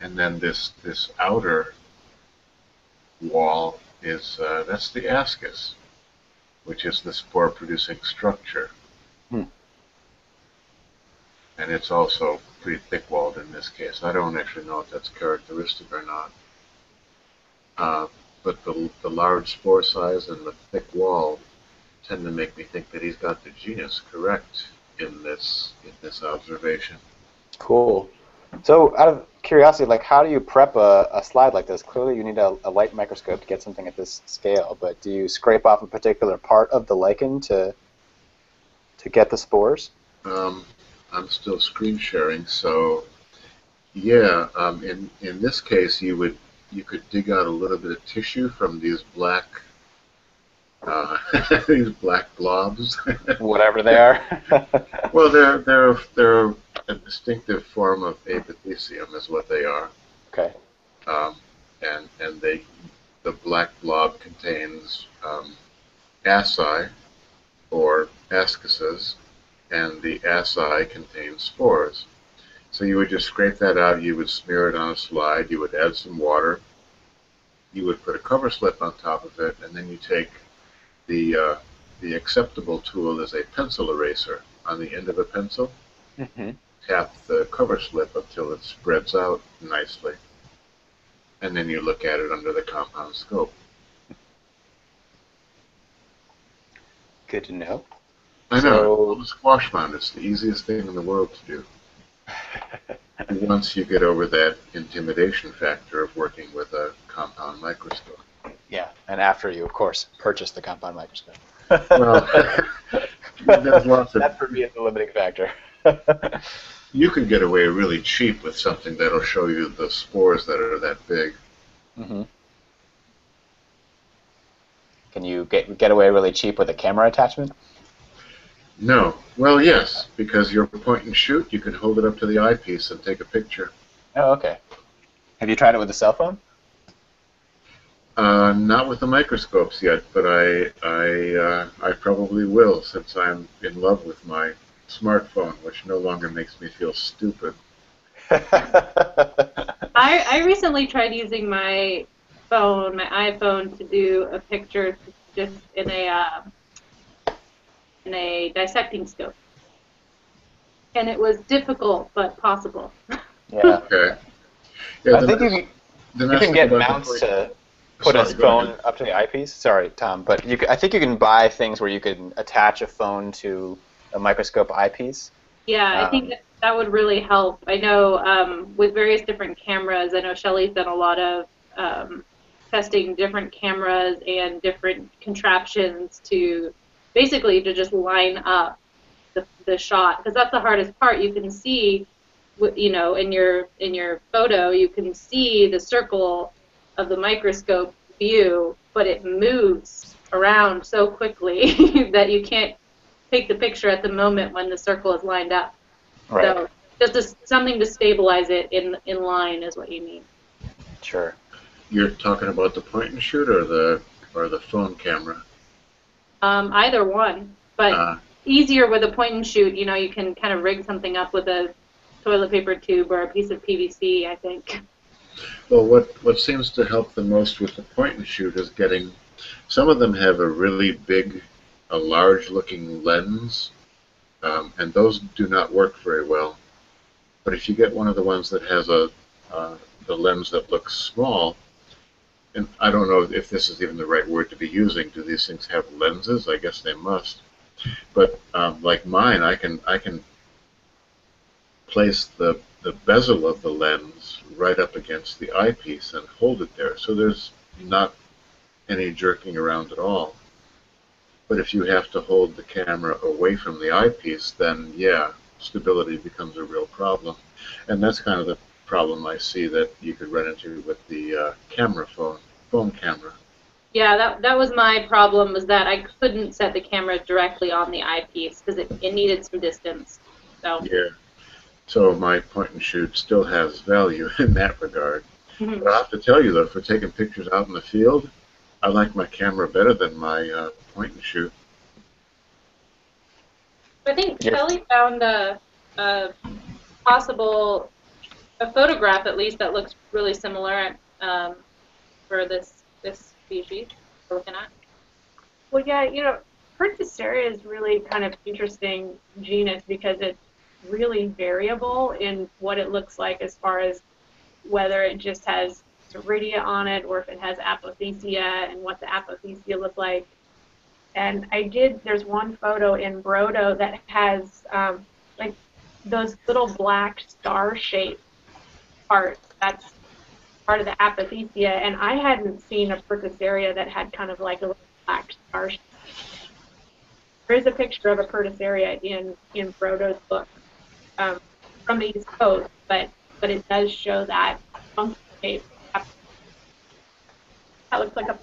Speaker 2: And then this this outer wall is uh, that's the ascus, which is the spore producing structure.
Speaker 1: Hmm.
Speaker 2: And it's also pretty thick walled in this case. I don't actually know if that's characteristic or not. Uh, but the, the large spore size and the thick wall tend to make me think that he's got the genus correct in this in this observation.
Speaker 1: Cool. So, out of curiosity, like, how do you prep a, a slide like this? Clearly, you need a, a light microscope to get something at this scale. But do you scrape off a particular part of the lichen to to get the spores?
Speaker 2: Um, I'm still screen sharing, so yeah. Um, in in this case, you would you could dig out a little bit of tissue from these black uh, these black blobs.
Speaker 1: Whatever they are.
Speaker 2: well, they're they're they're a distinctive form of apothecium, is what they are.
Speaker 1: okay.
Speaker 2: Um, and and they the black blob contains um, asci or ascuses, and the asci contains spores. So you would just scrape that out. You would smear it on a slide. You would add some water. You would put a cover slip on top of it, and then you take the uh, the acceptable tool is a pencil eraser on the end of a pencil.
Speaker 1: Mm-hmm.
Speaker 2: Tap the cover slip until it spreads out nicely, and then you look at it under the compound scope.
Speaker 1: Good to know.
Speaker 2: I
Speaker 1: So-
Speaker 2: know. Well, the squash mount is the easiest thing in the world to do. Once you get over that intimidation factor of working with a compound microscope.
Speaker 1: Yeah, and after you, of course, purchase the compound microscope.
Speaker 2: Well, there's lots of
Speaker 1: that for me is the limiting factor.
Speaker 2: you can get away really cheap with something that'll show you the spores that are that big.
Speaker 1: hmm Can you get get away really cheap with a camera attachment?
Speaker 2: No. Well, yes, because you're point and shoot, you can hold it up to the eyepiece and take a picture.
Speaker 1: Oh, okay. Have you tried it with a cell phone?
Speaker 2: Uh, not with the microscopes yet, but I I uh, I probably will since I'm in love with my smartphone, which no longer makes me feel stupid.
Speaker 4: I, I recently tried using my phone, my iPhone, to do a picture just in a uh, in a dissecting scope, and it was difficult but possible.
Speaker 1: yeah.
Speaker 2: Okay. Yeah,
Speaker 1: I think you, can- you can get mounts to put
Speaker 2: Sorry,
Speaker 1: a phone
Speaker 2: ahead.
Speaker 1: up to the eyepiece. Sorry, Tom, but you, c- I think you can buy things where you can attach a phone to a microscope eyepiece.
Speaker 4: Yeah, I think
Speaker 1: Um,
Speaker 4: that, that would really help. I know um, with various different cameras, I know Shelly's done a lot of um, testing different cameras and different contraptions to basically to just line up the, the shot because that's the hardest part. You can see, you know, in your in your photo, you can see the circle of the microscope view, but it moves around so quickly that you can't take the picture at the moment when the circle is lined up.
Speaker 1: Right.
Speaker 4: So just a, something to stabilize it in in line is what you need.
Speaker 1: Sure.
Speaker 2: You're talking about the point and shoot or the or the phone camera.
Speaker 4: Um, either one, but
Speaker 2: Uh,
Speaker 4: easier with a point and shoot. You know, you can kind of rig something up with a toilet paper tube or a piece of PVC. I think.
Speaker 2: Well, what, what seems to help the most with the point and shoot is getting. Some of them have a really big, a large looking lens, um, and those do not work very well. But if you get one of the ones that has a uh, the lens that looks small, and I don't know if this is even the right word to be using. Do these things have lenses? I guess they must. But um, like mine, I can I can place the the bezel of the lens right up against the eyepiece and hold it there. So there's not any jerking around at all. But if you have to hold the camera away from the eyepiece, then yeah, stability becomes a real problem. And that's kind of the problem I see that you could run into with the uh, camera phone, phone camera.
Speaker 4: Yeah, that that was my problem was that I couldn't set the camera directly on the eyepiece because it, it needed some distance. So
Speaker 2: Yeah. So my point and shoot still has value in that regard.
Speaker 4: mhm.
Speaker 2: But I have to tell you though, for taking pictures out in the field, I like my camera better than my uh, point and shoot.
Speaker 4: I think
Speaker 1: Yes.
Speaker 4: Kelly found a, a possible, a photograph at least that looks really similar um, for this this species we're looking at.
Speaker 3: Well, yeah, you know, Pertusaria is really kind of interesting genus because it's really variable in what it looks like as far as whether it just has Soredia on it or if it has apothecia and what the apothecia look like. And I did, there's one photo in Brodo that has um, like those little black star-shaped parts. That's part of the apothecia, and I hadn't seen a Pertusaria that had kind of like a black star. There is a picture of a Pertusaria in in Brodo's book um, from the East Coast, but but it does show that funky shape. That looks like a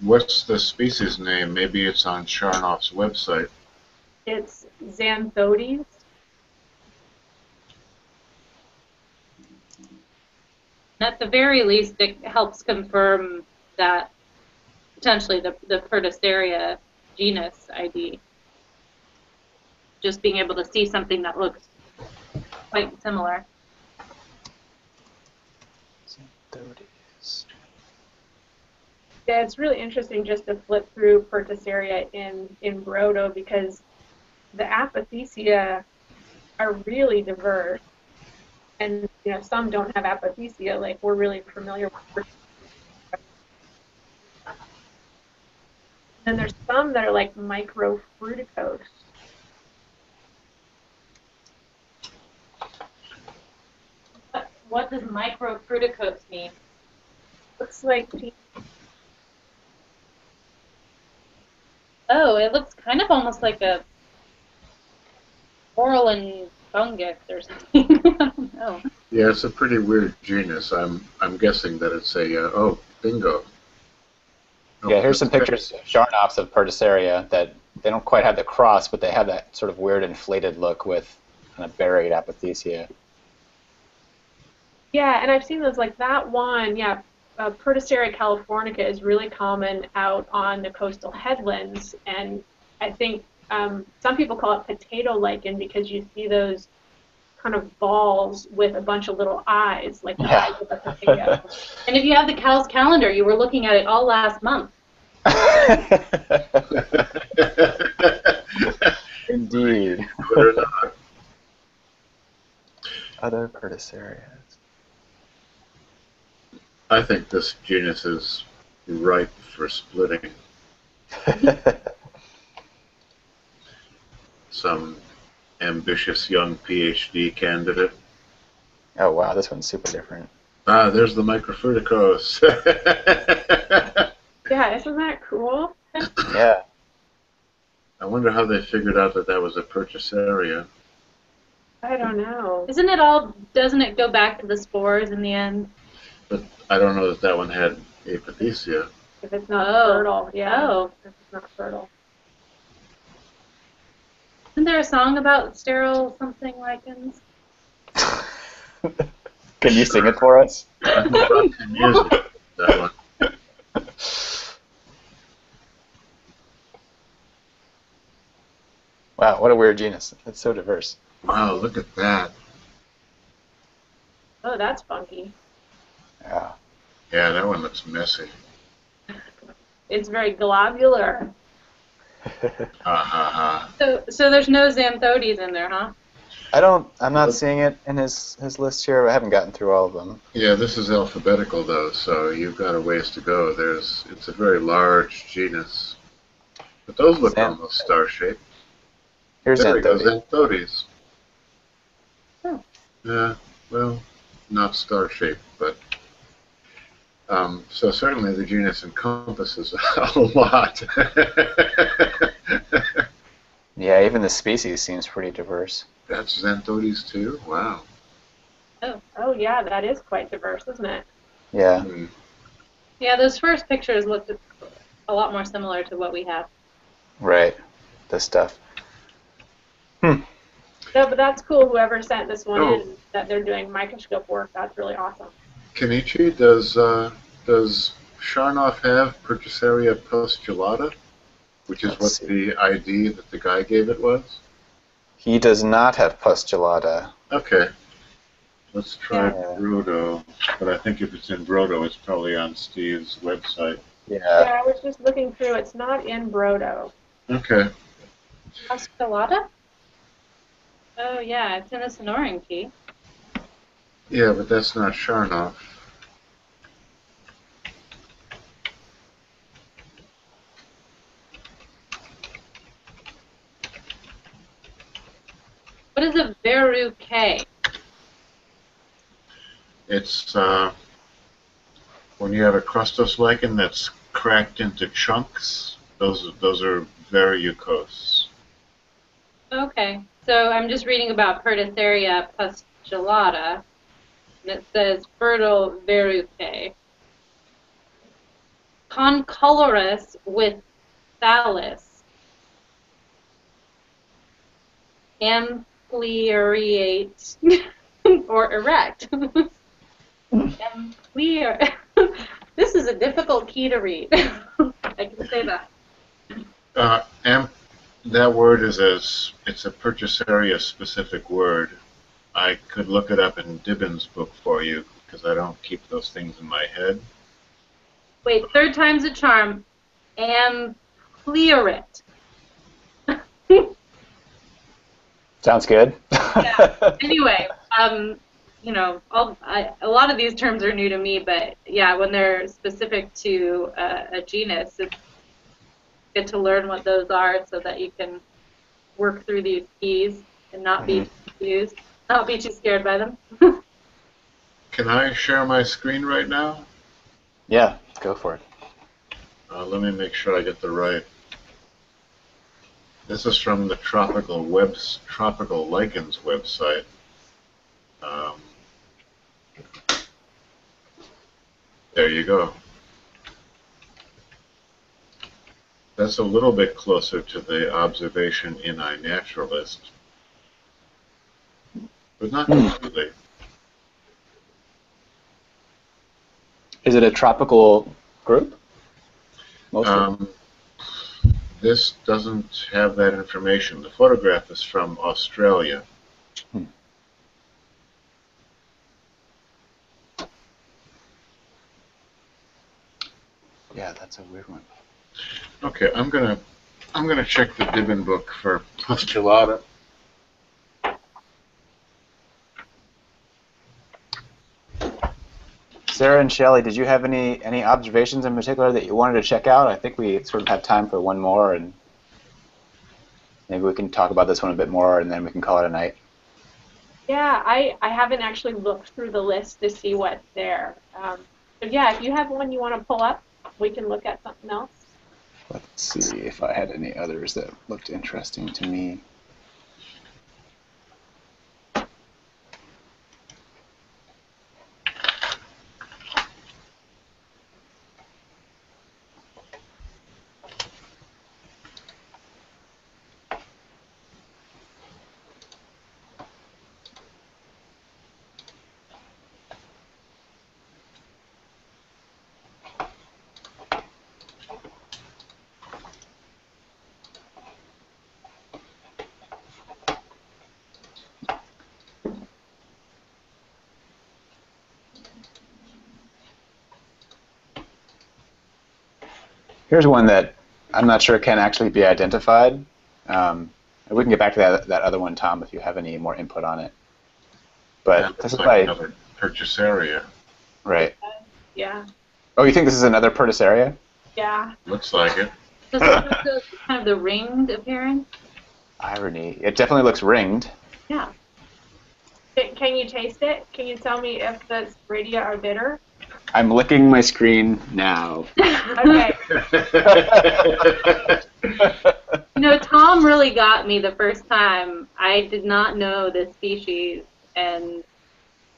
Speaker 2: What's the species name? Maybe it's on Sharnoff's website.
Speaker 3: it's Xanthodes.
Speaker 4: At the very least, it helps confirm that potentially the, the Pertusaria genus ID. Just being able to see something that looks quite similar.
Speaker 3: Yeah, it's really interesting just to flip through Pertusaria in, in Brodo because the apothecia are really diverse. And you know, some don't have apothecia, like we're really familiar with. And there's some that are like microfruticose.
Speaker 4: What, what does microfruticose mean?
Speaker 3: Looks like
Speaker 4: Oh, it looks kind of almost like a coralline fungus or something. I don't know.
Speaker 2: Yeah, it's a pretty weird genus. I'm I'm guessing that it's a uh, oh bingo. Oh,
Speaker 1: Yeah, here's some pictures of Sharnoffs of Pertusaria that they don't quite have the cross, but they have that sort of weird inflated look with kind of buried apothecia.
Speaker 3: Yeah, and I've seen those like that one. Yeah, uh, Pertusaria californica is really common out on the coastal headlands, and I think um, some people call it potato lichen because you see those kind of balls with a bunch of little eyes, like the
Speaker 1: Yeah.
Speaker 3: eyes of a potato.
Speaker 4: And if you have the CALS calendar, you were looking at it all last month.
Speaker 1: Indeed.
Speaker 2: Believe it or not.
Speaker 1: Other Pertusarias.
Speaker 2: I think this genus is ripe for splitting. Some ambitious young PhD candidate.
Speaker 1: oh wow, this one's super different.
Speaker 2: Ah, there's the microfruticose.
Speaker 3: yeah, isn't that cool?
Speaker 1: Yeah.
Speaker 2: I wonder how they figured out that that was a Pertusaria.
Speaker 3: I don't know.
Speaker 4: Isn't it all? Doesn't it go back to the spores in the end?
Speaker 2: I don't know that that one had apothecia.
Speaker 3: If it's not
Speaker 4: Oh.
Speaker 3: fertile, yeah.
Speaker 4: Oh.
Speaker 3: If it's not fertile.
Speaker 4: Isn't there a song about sterile something lichens?
Speaker 1: Can you sing it for us?
Speaker 2: I think Roxy Music, that one.
Speaker 1: Wow, what a weird genus. It's so diverse.
Speaker 2: Wow, look at that.
Speaker 3: Oh, that's funky.
Speaker 1: Yeah.
Speaker 2: Yeah, that one looks messy.
Speaker 3: It's very globular.
Speaker 2: Ha ha ha.
Speaker 4: So, so there's no Xanthodes in there, huh?
Speaker 1: I don't. I'm not seeing it in his his list here. I haven't gotten through all of them.
Speaker 2: Yeah, this is alphabetical though, so you've got a ways to go. There's it's a very large genus. But those look
Speaker 1: Xanth-
Speaker 2: almost star shaped.
Speaker 1: Here's
Speaker 2: there we go,
Speaker 1: Xanthodes.
Speaker 2: Xanthodes.
Speaker 4: Oh.
Speaker 2: Yeah, well, not star shaped, but um, so certainly the genus encompasses a lot.
Speaker 1: Yeah, even the species seems pretty diverse.
Speaker 2: That's Xanthodes too. Wow.
Speaker 3: Oh, oh yeah, that is quite diverse, isn't it?
Speaker 1: Yeah.
Speaker 2: Hmm.
Speaker 4: Yeah, those first pictures looked a lot more similar to what we have.
Speaker 1: Right. This stuff. Hmm.
Speaker 3: No, but that's cool. Whoever sent this one
Speaker 2: Oh.
Speaker 3: in, that they're doing microscope work, that's really awesome.
Speaker 2: Kenichi, does uh, does Sharnoff have Pertusaria pustulata? which is
Speaker 1: Let's
Speaker 2: what
Speaker 1: see.
Speaker 2: the ID that the guy gave it was.
Speaker 1: He does not have pustulata.
Speaker 2: Okay. Let's try
Speaker 1: Yeah.
Speaker 2: Brodo, but I think if it's in Brodo, it's probably on Steve's website.
Speaker 1: Yeah.
Speaker 3: Yeah, I was just looking through. It's not in Brodo.
Speaker 2: Okay.
Speaker 4: Pascalata? Oh yeah, it's in the Sonoran key.
Speaker 2: Yeah, but that's not Sharnoff.
Speaker 4: What is a Veru K?
Speaker 2: It's uh, when you have a crustose lichen that's cracked into chunks. Those those are varicose.
Speaker 4: Okay, so I'm just reading about Pertusaria pustulata, and it says fertile verrucae. Concolorous with thallus. Ampliariate or erect. Ampliar. this is a difficult key to read. I can say that.
Speaker 2: Uh, am, that word is a it's a Pertusaria specific word. I could look it up in Dibben's book for you because I don't keep those things in my head.
Speaker 4: Wait, third time's a charm. Ampliarit.
Speaker 1: Sounds good.
Speaker 4: Yeah. anyway, um, you know, all, I, a lot of these terms are new to me, but yeah, when they're specific to uh, a genus, it's good to learn what those are so that you can work through these keys and not be confused, not be too scared by them.
Speaker 2: Can I share my screen right now?
Speaker 1: yeah, go for it.
Speaker 2: Uh, let me make sure I get the right. This is from the Tropical Webs Tropical Lichens website. Um, there you go. That's a little bit closer to the observation in iNaturalist, but not
Speaker 1: Hmm.
Speaker 2: completely.
Speaker 1: Is it a tropical group? Mostly.
Speaker 2: Um, this doesn't have that information. The photograph is from Australia.
Speaker 1: yeah, that's a weird one.
Speaker 2: Okay, I'm gonna I'm gonna check the Dibben book for pustulata.
Speaker 1: Sarah and Shelley, did you have any any observations in particular that you wanted to check out? I think we sort of have time for one more, and maybe we can talk about this one a bit more, and then we can call it a night.
Speaker 3: Yeah, I, I haven't actually looked through the list to see what's there. Um, but yeah, if you have one you want to pull up, we can look at something else.
Speaker 1: Let's see if I had any others that looked interesting to me. Here's one that I'm not sure can actually be identified. Um, we can get back to that that other one, Tom, if you have any more input on it. But
Speaker 2: That
Speaker 1: this
Speaker 2: looks
Speaker 1: is
Speaker 2: like
Speaker 1: by
Speaker 2: another Pertusaria.
Speaker 1: right.
Speaker 3: Yeah,
Speaker 1: Oh, you think this is another Pertusaria?
Speaker 3: yeah.
Speaker 2: Looks like it.
Speaker 4: Does it kind of the ringed appearance?
Speaker 1: Irony. It definitely looks ringed.
Speaker 4: Yeah.
Speaker 3: Can, can you taste it? Can you tell me if the radia are bitter?
Speaker 1: I'm licking my screen now.
Speaker 3: Okay.
Speaker 4: You know, Tom really got me the first time. I did not know this species, and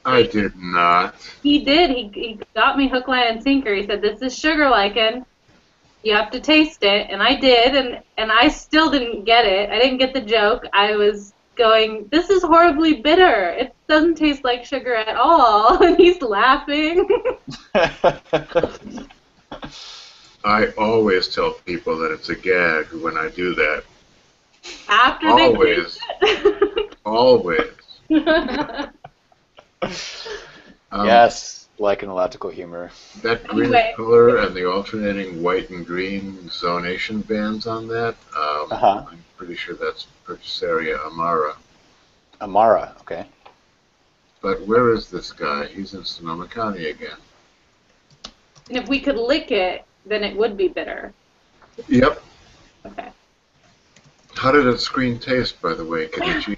Speaker 2: I did not.
Speaker 4: he did. He, he got me hook, line, and sinker. He said, "This is sugar lichen. You have to taste it," and I did, and and I still didn't get it. I didn't get the joke. I was going, "This is horribly bitter. It doesn't taste like sugar at all." And he's laughing.
Speaker 2: I always tell people that it's a gag when I do that.
Speaker 4: After
Speaker 2: Always.
Speaker 4: they
Speaker 2: Always.
Speaker 4: taste it.
Speaker 2: Um,
Speaker 1: yes, lichenological humor.
Speaker 2: That green
Speaker 4: Anyway.
Speaker 2: color and the alternating white and green zonation bands on that, um,
Speaker 1: Uh-huh.
Speaker 2: I'm pretty sure that's Pertusaria amara.
Speaker 1: Amara, okay.
Speaker 2: But where is this guy? He's in Sonoma County again.
Speaker 4: and if we could lick it, then it would be bitter.
Speaker 2: Yep.
Speaker 4: Okay.
Speaker 2: How did its screen taste, by the way, Kenichi?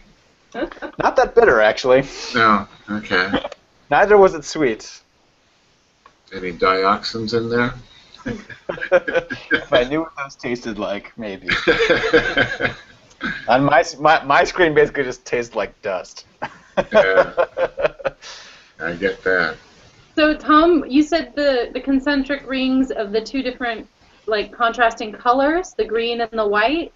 Speaker 1: Not that bitter, actually.
Speaker 2: no. Okay.
Speaker 1: Neither was it sweet.
Speaker 2: Any dioxins in there?
Speaker 1: If I knew what those tasted like, maybe. On my, my my screen, basically just tastes like dust.
Speaker 2: Yeah. I get that.
Speaker 4: So Tom, you said the the concentric rings of the two different like contrasting colors, the green and the white.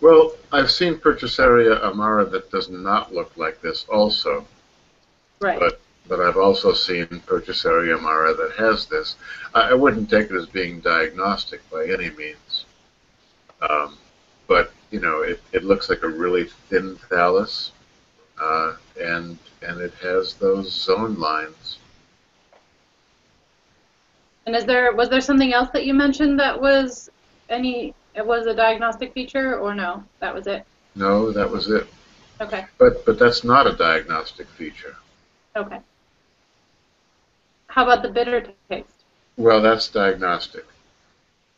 Speaker 2: Well, I've seen Pertusaria amara that does not look like this also.
Speaker 4: Right.
Speaker 2: But but I've also seen Pertusaria amara that has this. I, I wouldn't take it as being diagnostic by any means. Um, but you know, it, it looks like a really thin thallus, uh, and and it has those zone lines.
Speaker 4: And is there was there something else that you mentioned that was any it was a diagnostic feature or no? That was it.
Speaker 2: No, that was it.
Speaker 4: Okay.
Speaker 2: But but that's not a diagnostic feature.
Speaker 4: Okay. How about the bitter taste?
Speaker 2: Well, that's diagnostic.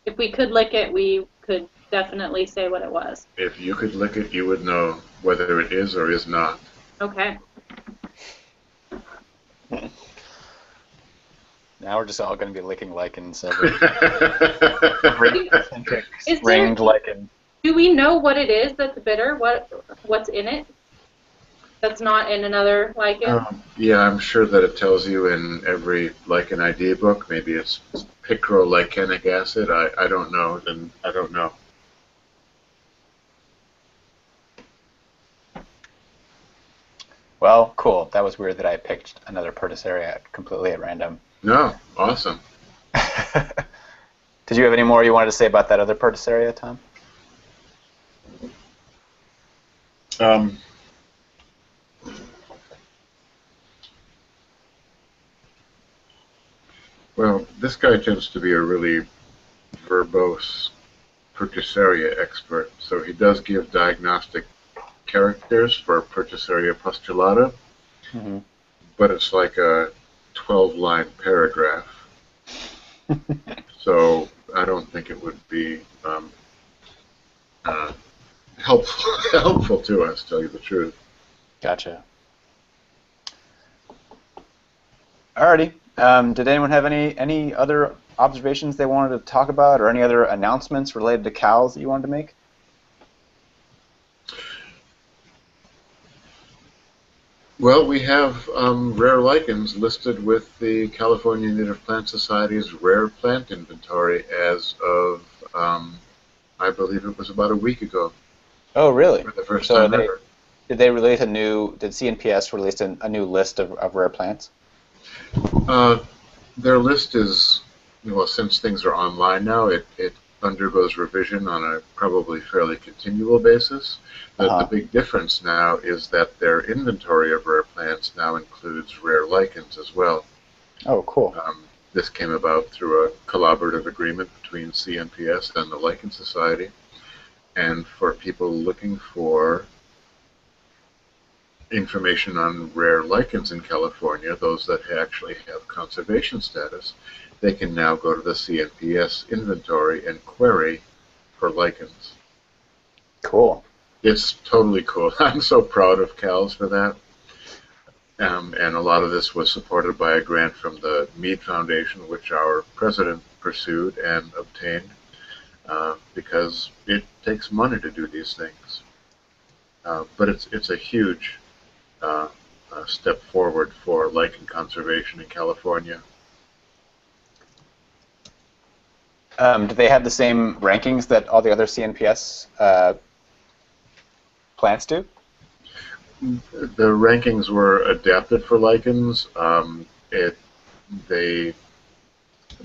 Speaker 4: If we could lick it, we could definitely say what it was.
Speaker 2: If you could lick it, you would know whether it is or is not.
Speaker 4: Okay.
Speaker 1: now we're just all going to be licking lichens every, every
Speaker 4: Is there-
Speaker 1: ringed lichen.
Speaker 4: Do we know what it is that's bitter? What what's in it? That's not in another lichen.
Speaker 2: Um, yeah, I'm sure that it tells you in every lichen ID book. Maybe it's picrolichenic acid. I, I don't know. Then I don't know.
Speaker 1: Well, cool. That was weird that I picked another Pertusaria completely at random.
Speaker 2: No, awesome.
Speaker 1: Did you have any more you wanted to say about that other Pertusaria, Tom?
Speaker 2: Um, well, this guy tends to be a really verbose Pertusaria expert, so he does give diagnostic characters for Pertusaria pustulata,
Speaker 1: Mm-hmm.
Speaker 2: but it's like a 12 line paragraph. so I don't think it would be um, uh, helpful helpful to us, to tell you the truth.
Speaker 1: Gotcha. Alrighty. Um, did anyone have any any other observations they wanted to talk about, or any other announcements related to CALS that you wanted to make?
Speaker 2: Well, we have um, rare lichens listed with the California Native Plant Society's rare plant inventory as of, um, I believe it was about a week ago,
Speaker 1: Oh, really?
Speaker 2: for the first
Speaker 1: So
Speaker 2: time
Speaker 1: they-
Speaker 2: ever.
Speaker 1: Did they release a new? Did CNPS release a, a new list of, of rare plants?
Speaker 2: Uh, their list is, well, since things are online now, it, it undergoes revision on a probably fairly continual basis. The,
Speaker 1: Uh-huh.
Speaker 2: the big difference now is that their inventory of rare plants now includes rare lichens as well.
Speaker 1: Oh, cool.
Speaker 2: Um, this came about through a collaborative agreement between CNPS and the Lichen Society. And for people looking for information on rare lichens in California, those that actually have conservation status, they can now go to the CNPS inventory and query for lichens.
Speaker 1: Cool.
Speaker 2: It's totally cool. I'm so proud of CALS for that. Um, and a lot of this was supported by a grant from the Mead Foundation, which our president pursued and obtained, uh, because it takes money to do these things. Uh, but it's it's a huge uh, uh, step forward for lichen conservation in California.
Speaker 1: Um, do they have the same rankings that all the other CNPS uh, plants do?
Speaker 2: The rankings were adapted for lichens. Um, it they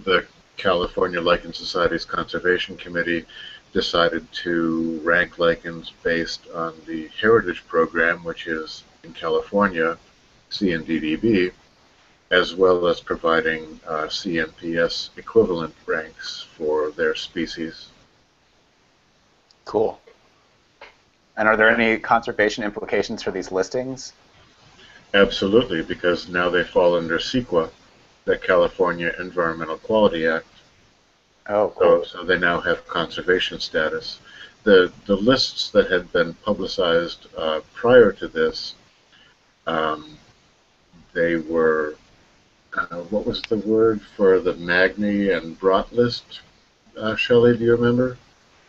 Speaker 2: the California Lichen Society's Conservation Committee decided to rank lichens based on the Heritage Program, which is in California, CNDDB, as well as providing uh, CNPS equivalent ranks for their species.
Speaker 1: Cool. And are there any conservation implications for these listings?
Speaker 2: Absolutely, because now they fall under CEQA, the California Environmental Quality Act.
Speaker 1: Oh, cool.
Speaker 2: So, so they now have conservation status. The, the lists that had been publicized uh, prior to this, um, they were, uh, what was the word for the Magny and Brott list? Uh, Shelley, do you remember?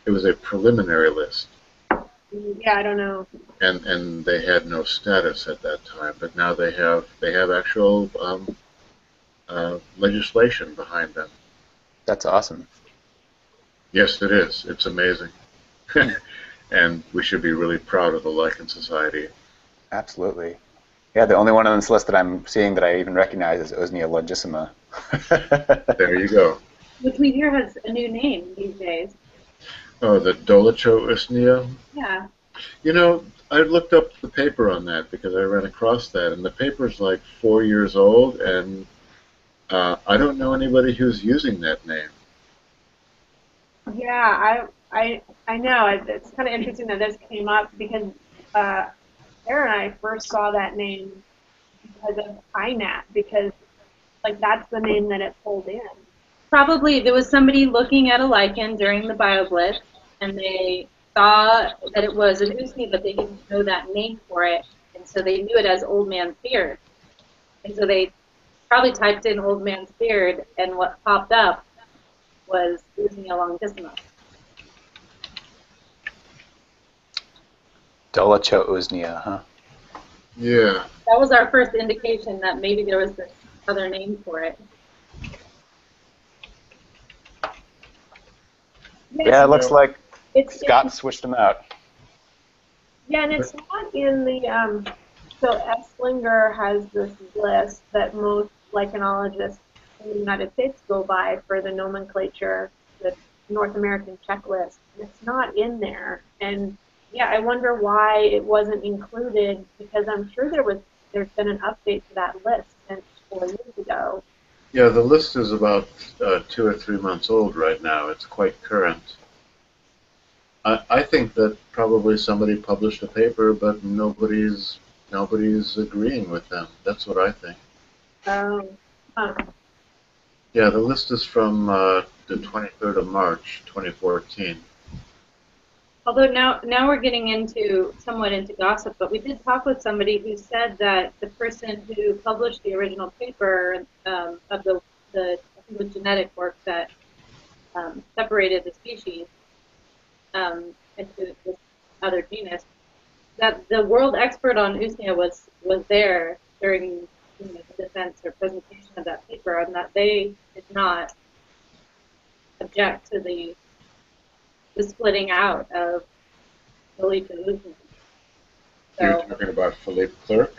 Speaker 2: It was a preliminary list.
Speaker 3: Yeah, I don't know.
Speaker 2: and and they had no status at that time, but now they have they have actual um, uh, legislation behind them.
Speaker 1: That's awesome.
Speaker 2: Yes, it is. It's amazing, and we should be really proud of the Lichen Society.
Speaker 1: Absolutely. Yeah, the only one on this list that I'm seeing that I even recognize is Usnea longissima.
Speaker 2: There you go.
Speaker 4: Which we hear has a new name these days.
Speaker 2: Oh, the Dolichousnea.
Speaker 4: Yeah.
Speaker 2: You know, I looked up the paper on that because I ran across that, and the paper's like four years old, and uh, I don't know anybody who's using that name.
Speaker 3: Yeah, I I I know. It's kind of interesting that this came up because uh, Sarah and I first saw that name because of iNat because like that's the name that it pulled in.
Speaker 4: Probably there was somebody looking at a lichen during the BioBlitz, and they saw that it was an usnea, but they didn't know that name for it, and so they knew it as Old Man's Beard. And so they probably typed in Old Man's Beard, and what popped up was Usnea longissima.
Speaker 1: Dolichousnea, huh?
Speaker 2: Yeah.
Speaker 4: That was our first indication that maybe there was this other name for it.
Speaker 1: Yeah, it looks like
Speaker 3: It's
Speaker 1: Scott switched them out.
Speaker 3: Yeah, and it's not in the um. So Esslinger has this list that most lichenologists in the United States go by for the nomenclature, the North American checklist. And it's not in there, and yeah, I wonder why it wasn't included because I'm sure there was there's been an update to that list since four years ago.
Speaker 2: Yeah, the list is about uh, two or three months old right now. It's quite current. I, I think that probably somebody published a paper, but nobody's nobody's agreeing with them. That's what I think.
Speaker 3: Um, huh.
Speaker 2: Yeah, the list is from uh, the 23rd of March, 2014.
Speaker 4: Although now, now we're getting into somewhat into gossip, but we did talk with somebody who said that the person who published the original paper um, of the, the it genetic work that um, separated the species um, into this other genus, that the world expert on Usnea was was there during you know, the defense or presentation of that paper, and that they did not object to the the splitting out of Philippe and Usman.
Speaker 2: You're talking about Philippe Clerc?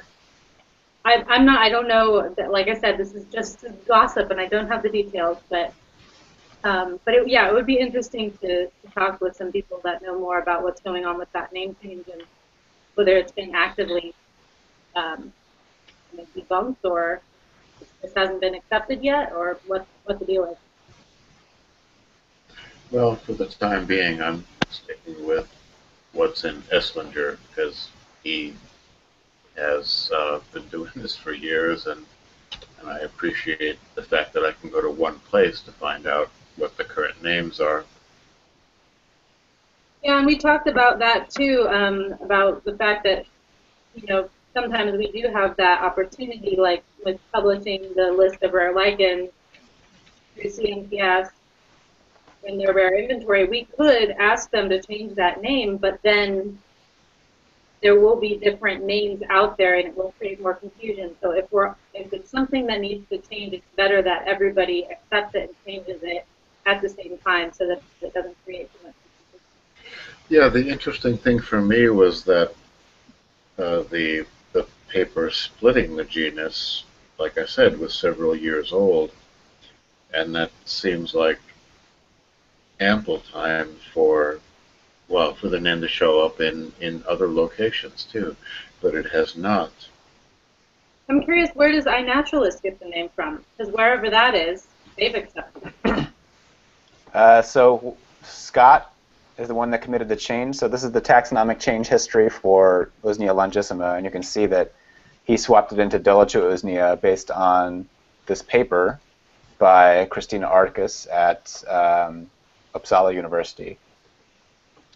Speaker 4: I, I'm not. I don't know. That, like I said, this is just gossip, and I don't have the details. But um, but it, yeah, it would be interesting to, to talk with some people that know more about what's going on with that name change and whether it's been actively um, debunked or this hasn't been accepted yet, or what what the deal is.
Speaker 2: Well, for the time being, I'm sticking with what's in Esslinger because he has uh, been doing this for years, and and I appreciate the fact that I can go to one place to find out what the current names are.
Speaker 4: Yeah, and we talked about that too, um, about the fact that, you know, sometimes we do have that opportunity, like with publishing the list of rare lichens through CNPS in their rare inventory, we could ask them to change that name, but then there will be different names out there and it will create more confusion. So if we're if it's something that needs to change, it's better that everybody accepts it and changes it at the same time so that it doesn't create too much confusion.
Speaker 2: Yeah, the interesting thing for me was that uh, the the paper splitting the genus, like I said, was several years old, and that seems like ample time for well for the name to show up in in other locations too, but it has not.
Speaker 4: I'm curious, where does iNaturalist get the name from? Because wherever that is, they've accepted it.
Speaker 1: Uh, so Scott is the one that committed the change. So this is the taxonomic change history for Usnea longissima, and you can see that he swapped it into Dolichousnea based on this paper by Kristina Articus at um, Uppsala University.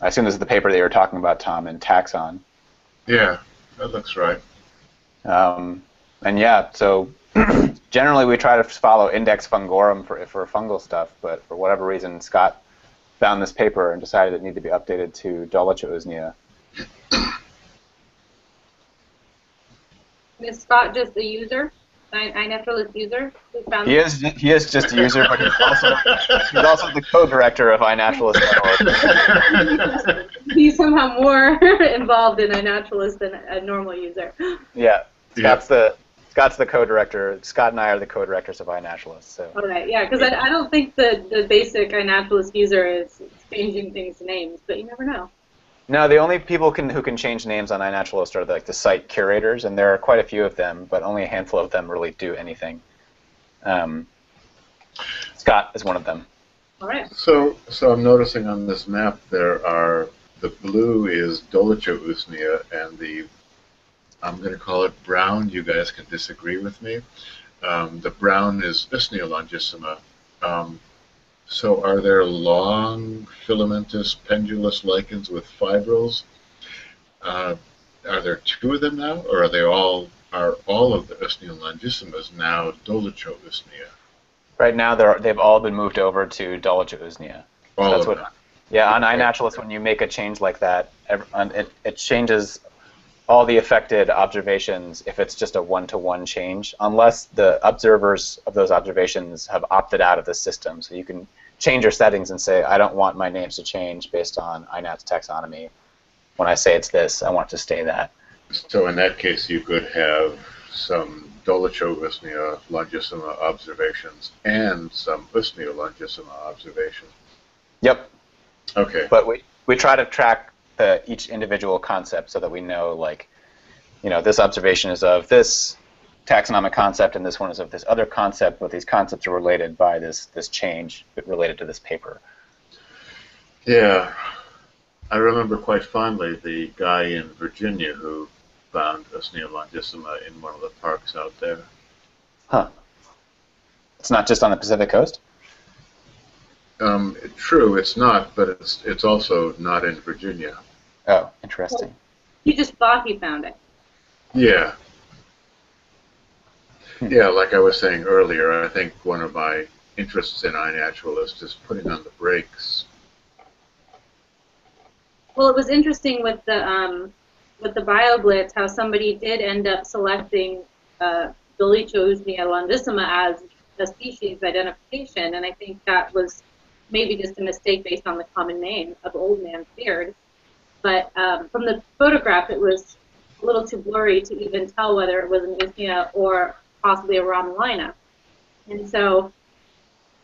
Speaker 1: I assume this is the paper that you were talking about, Tom, in Taxon.
Speaker 2: Yeah, that looks right.
Speaker 1: Um, and yeah, so generally we try to follow Index Fungorum for, for fungal stuff, but for whatever reason, Scott found this paper and decided it needed to be updated to Dolichousnea.
Speaker 4: Is Scott just the user? I, iNaturalist user? Who found
Speaker 1: He is he is just a user, but he's also he's also the co-director of iNaturalist.org.
Speaker 4: He's somehow more involved in iNaturalist than a normal user.
Speaker 1: Yeah, Scott's the Scott's the co-director. Scott and I are the co-directors of iNaturalist. So
Speaker 4: All right, yeah, because I, I don't think the, the basic iNaturalist user is changing things to names, but you never know.
Speaker 1: No, the only people can, who can change names on iNaturalist are the, like the site curators, and there are quite a few of them, but only a handful of them really do anything. Um, Scott is one of them.
Speaker 4: All right.
Speaker 2: So, so I'm noticing on this map there are the blue is Dolichousnea and the I'm going to call it brown. You guys can disagree with me. Um, the brown is Usnea longissima. Um, so are there long filamentous pendulous lichens with fibrils? Uh, are there two of them now, or are they all are all of the Usnea longissimas now Dolichousnea?
Speaker 1: Right now, they're, they've all been moved over to Dolichousnea.
Speaker 2: All
Speaker 1: that's what-
Speaker 2: them.
Speaker 1: Yeah, on iNaturalist, when you make a change like that, it, it changes all the affected observations if it's just a one-to-one change, unless the observers of those observations have opted out of the system. So you can change your settings and say, I don't want my names to change based on iNat's taxonomy. When I say it's this, I want to stay that.
Speaker 2: So in that case, you could have some Dolichousnea longissima observations and some Usnea longissima observations.
Speaker 1: Yep,
Speaker 2: Okay.
Speaker 1: but we, we try to track the, each individual concept so that we know, like, you know, this observation is of this taxonomic concept and this one is of this other concept, but these concepts are related by this, this change related to this paper.
Speaker 2: Yeah. I remember quite fondly the guy in Virginia who found Usnea longissima in one of the parks out there.
Speaker 1: Huh. It's not just on the Pacific coast?
Speaker 2: Um, true, it's not, but it's it's also not in Virginia.
Speaker 1: Oh, interesting.
Speaker 4: He just thought he found it.
Speaker 2: Yeah.
Speaker 1: Hmm.
Speaker 2: Yeah, like I was saying earlier, I think one of my interests in iNaturalist is putting on the brakes.
Speaker 4: Well, it was interesting with the um, with the BioBlitz how somebody did end up selecting uh, Dolichousnea longissima as a species identification, and I think that was maybe just a mistake based on the common name of old man's beard. But um, from the photograph, it was a little too blurry to even tell whether it was an Usnea or possibly a Ramalina. And so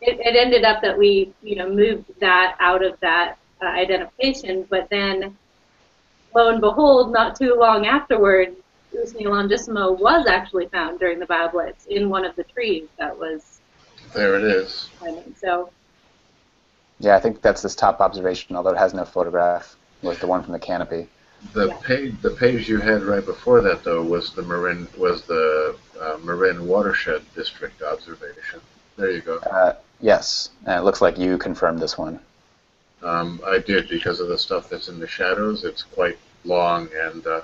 Speaker 4: it, it ended up that we, you know, moved that out of that uh, identification, but then lo and behold, not too long afterward, Usnea longissima was actually found during the BioBlitz in one of the trees that was
Speaker 2: There it is.
Speaker 4: So
Speaker 1: Yeah, I think that's this top observation, although it has no photograph, was the one from the canopy.
Speaker 2: The
Speaker 4: Yeah.
Speaker 2: page, the page you had right before that, though, was the Marin was the uh, Marin Watershed District observation. There you go.
Speaker 1: Uh, yes, and it looks like you confirmed this one.
Speaker 2: Um, I did because of the stuff that's in the shadows. It's quite long and. Uh,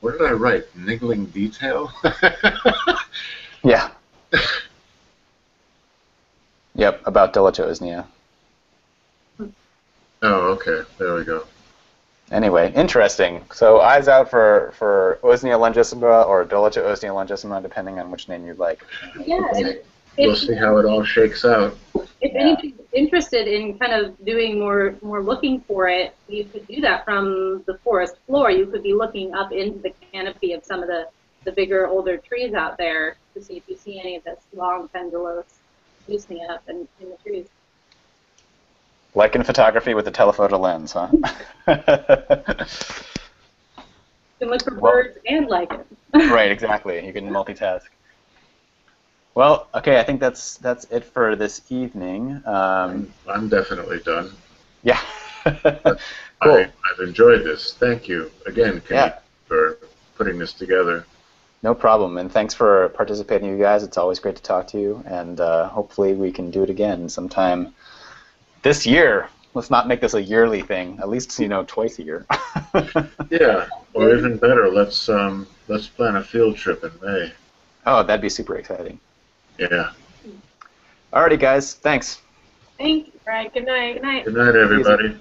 Speaker 2: what did I write? Niggling detail.
Speaker 1: Yeah. yep, about Dolichousnea.
Speaker 2: Oh, okay. There we go.
Speaker 1: Anyway, interesting. So eyes out for, for Usnea longissima or Dolichousnea longissima, depending on which name you'd like.
Speaker 4: yeah, and
Speaker 2: We'll
Speaker 4: if,
Speaker 2: see how it all shakes out.
Speaker 4: if anybody's interested in kind of doing more more looking for it, you could do that from the forest floor. You could be looking up into the canopy of some of the the bigger older trees out there to see if you see any of this long pendulous loosening up and in the trees.
Speaker 1: Like in photography with the telephoto lens, huh?
Speaker 4: You can look for
Speaker 1: Well-
Speaker 4: birds and lichens.
Speaker 1: right, exactly. You can multitask. Well, okay, I think that's that's it for this evening. Um,
Speaker 2: I'm, I'm definitely done.
Speaker 1: yeah. cool.
Speaker 2: I, I've enjoyed this. Thank you again, Kenny,
Speaker 1: Yeah.
Speaker 2: for putting this together.
Speaker 1: No problem, and thanks for participating, you guys. It's always great to talk to you, and uh, hopefully we can do it again sometime this year. Let's not make this a yearly thing. At least you know twice a year.
Speaker 2: Yeah, or even better, let's um, let's plan a field trip in May.
Speaker 1: oh, that'd be super exciting.
Speaker 2: Yeah.
Speaker 1: Alrighty, guys. Thanks.
Speaker 3: Thank you, Greg. Good night. Good night.
Speaker 2: Good night, everybody.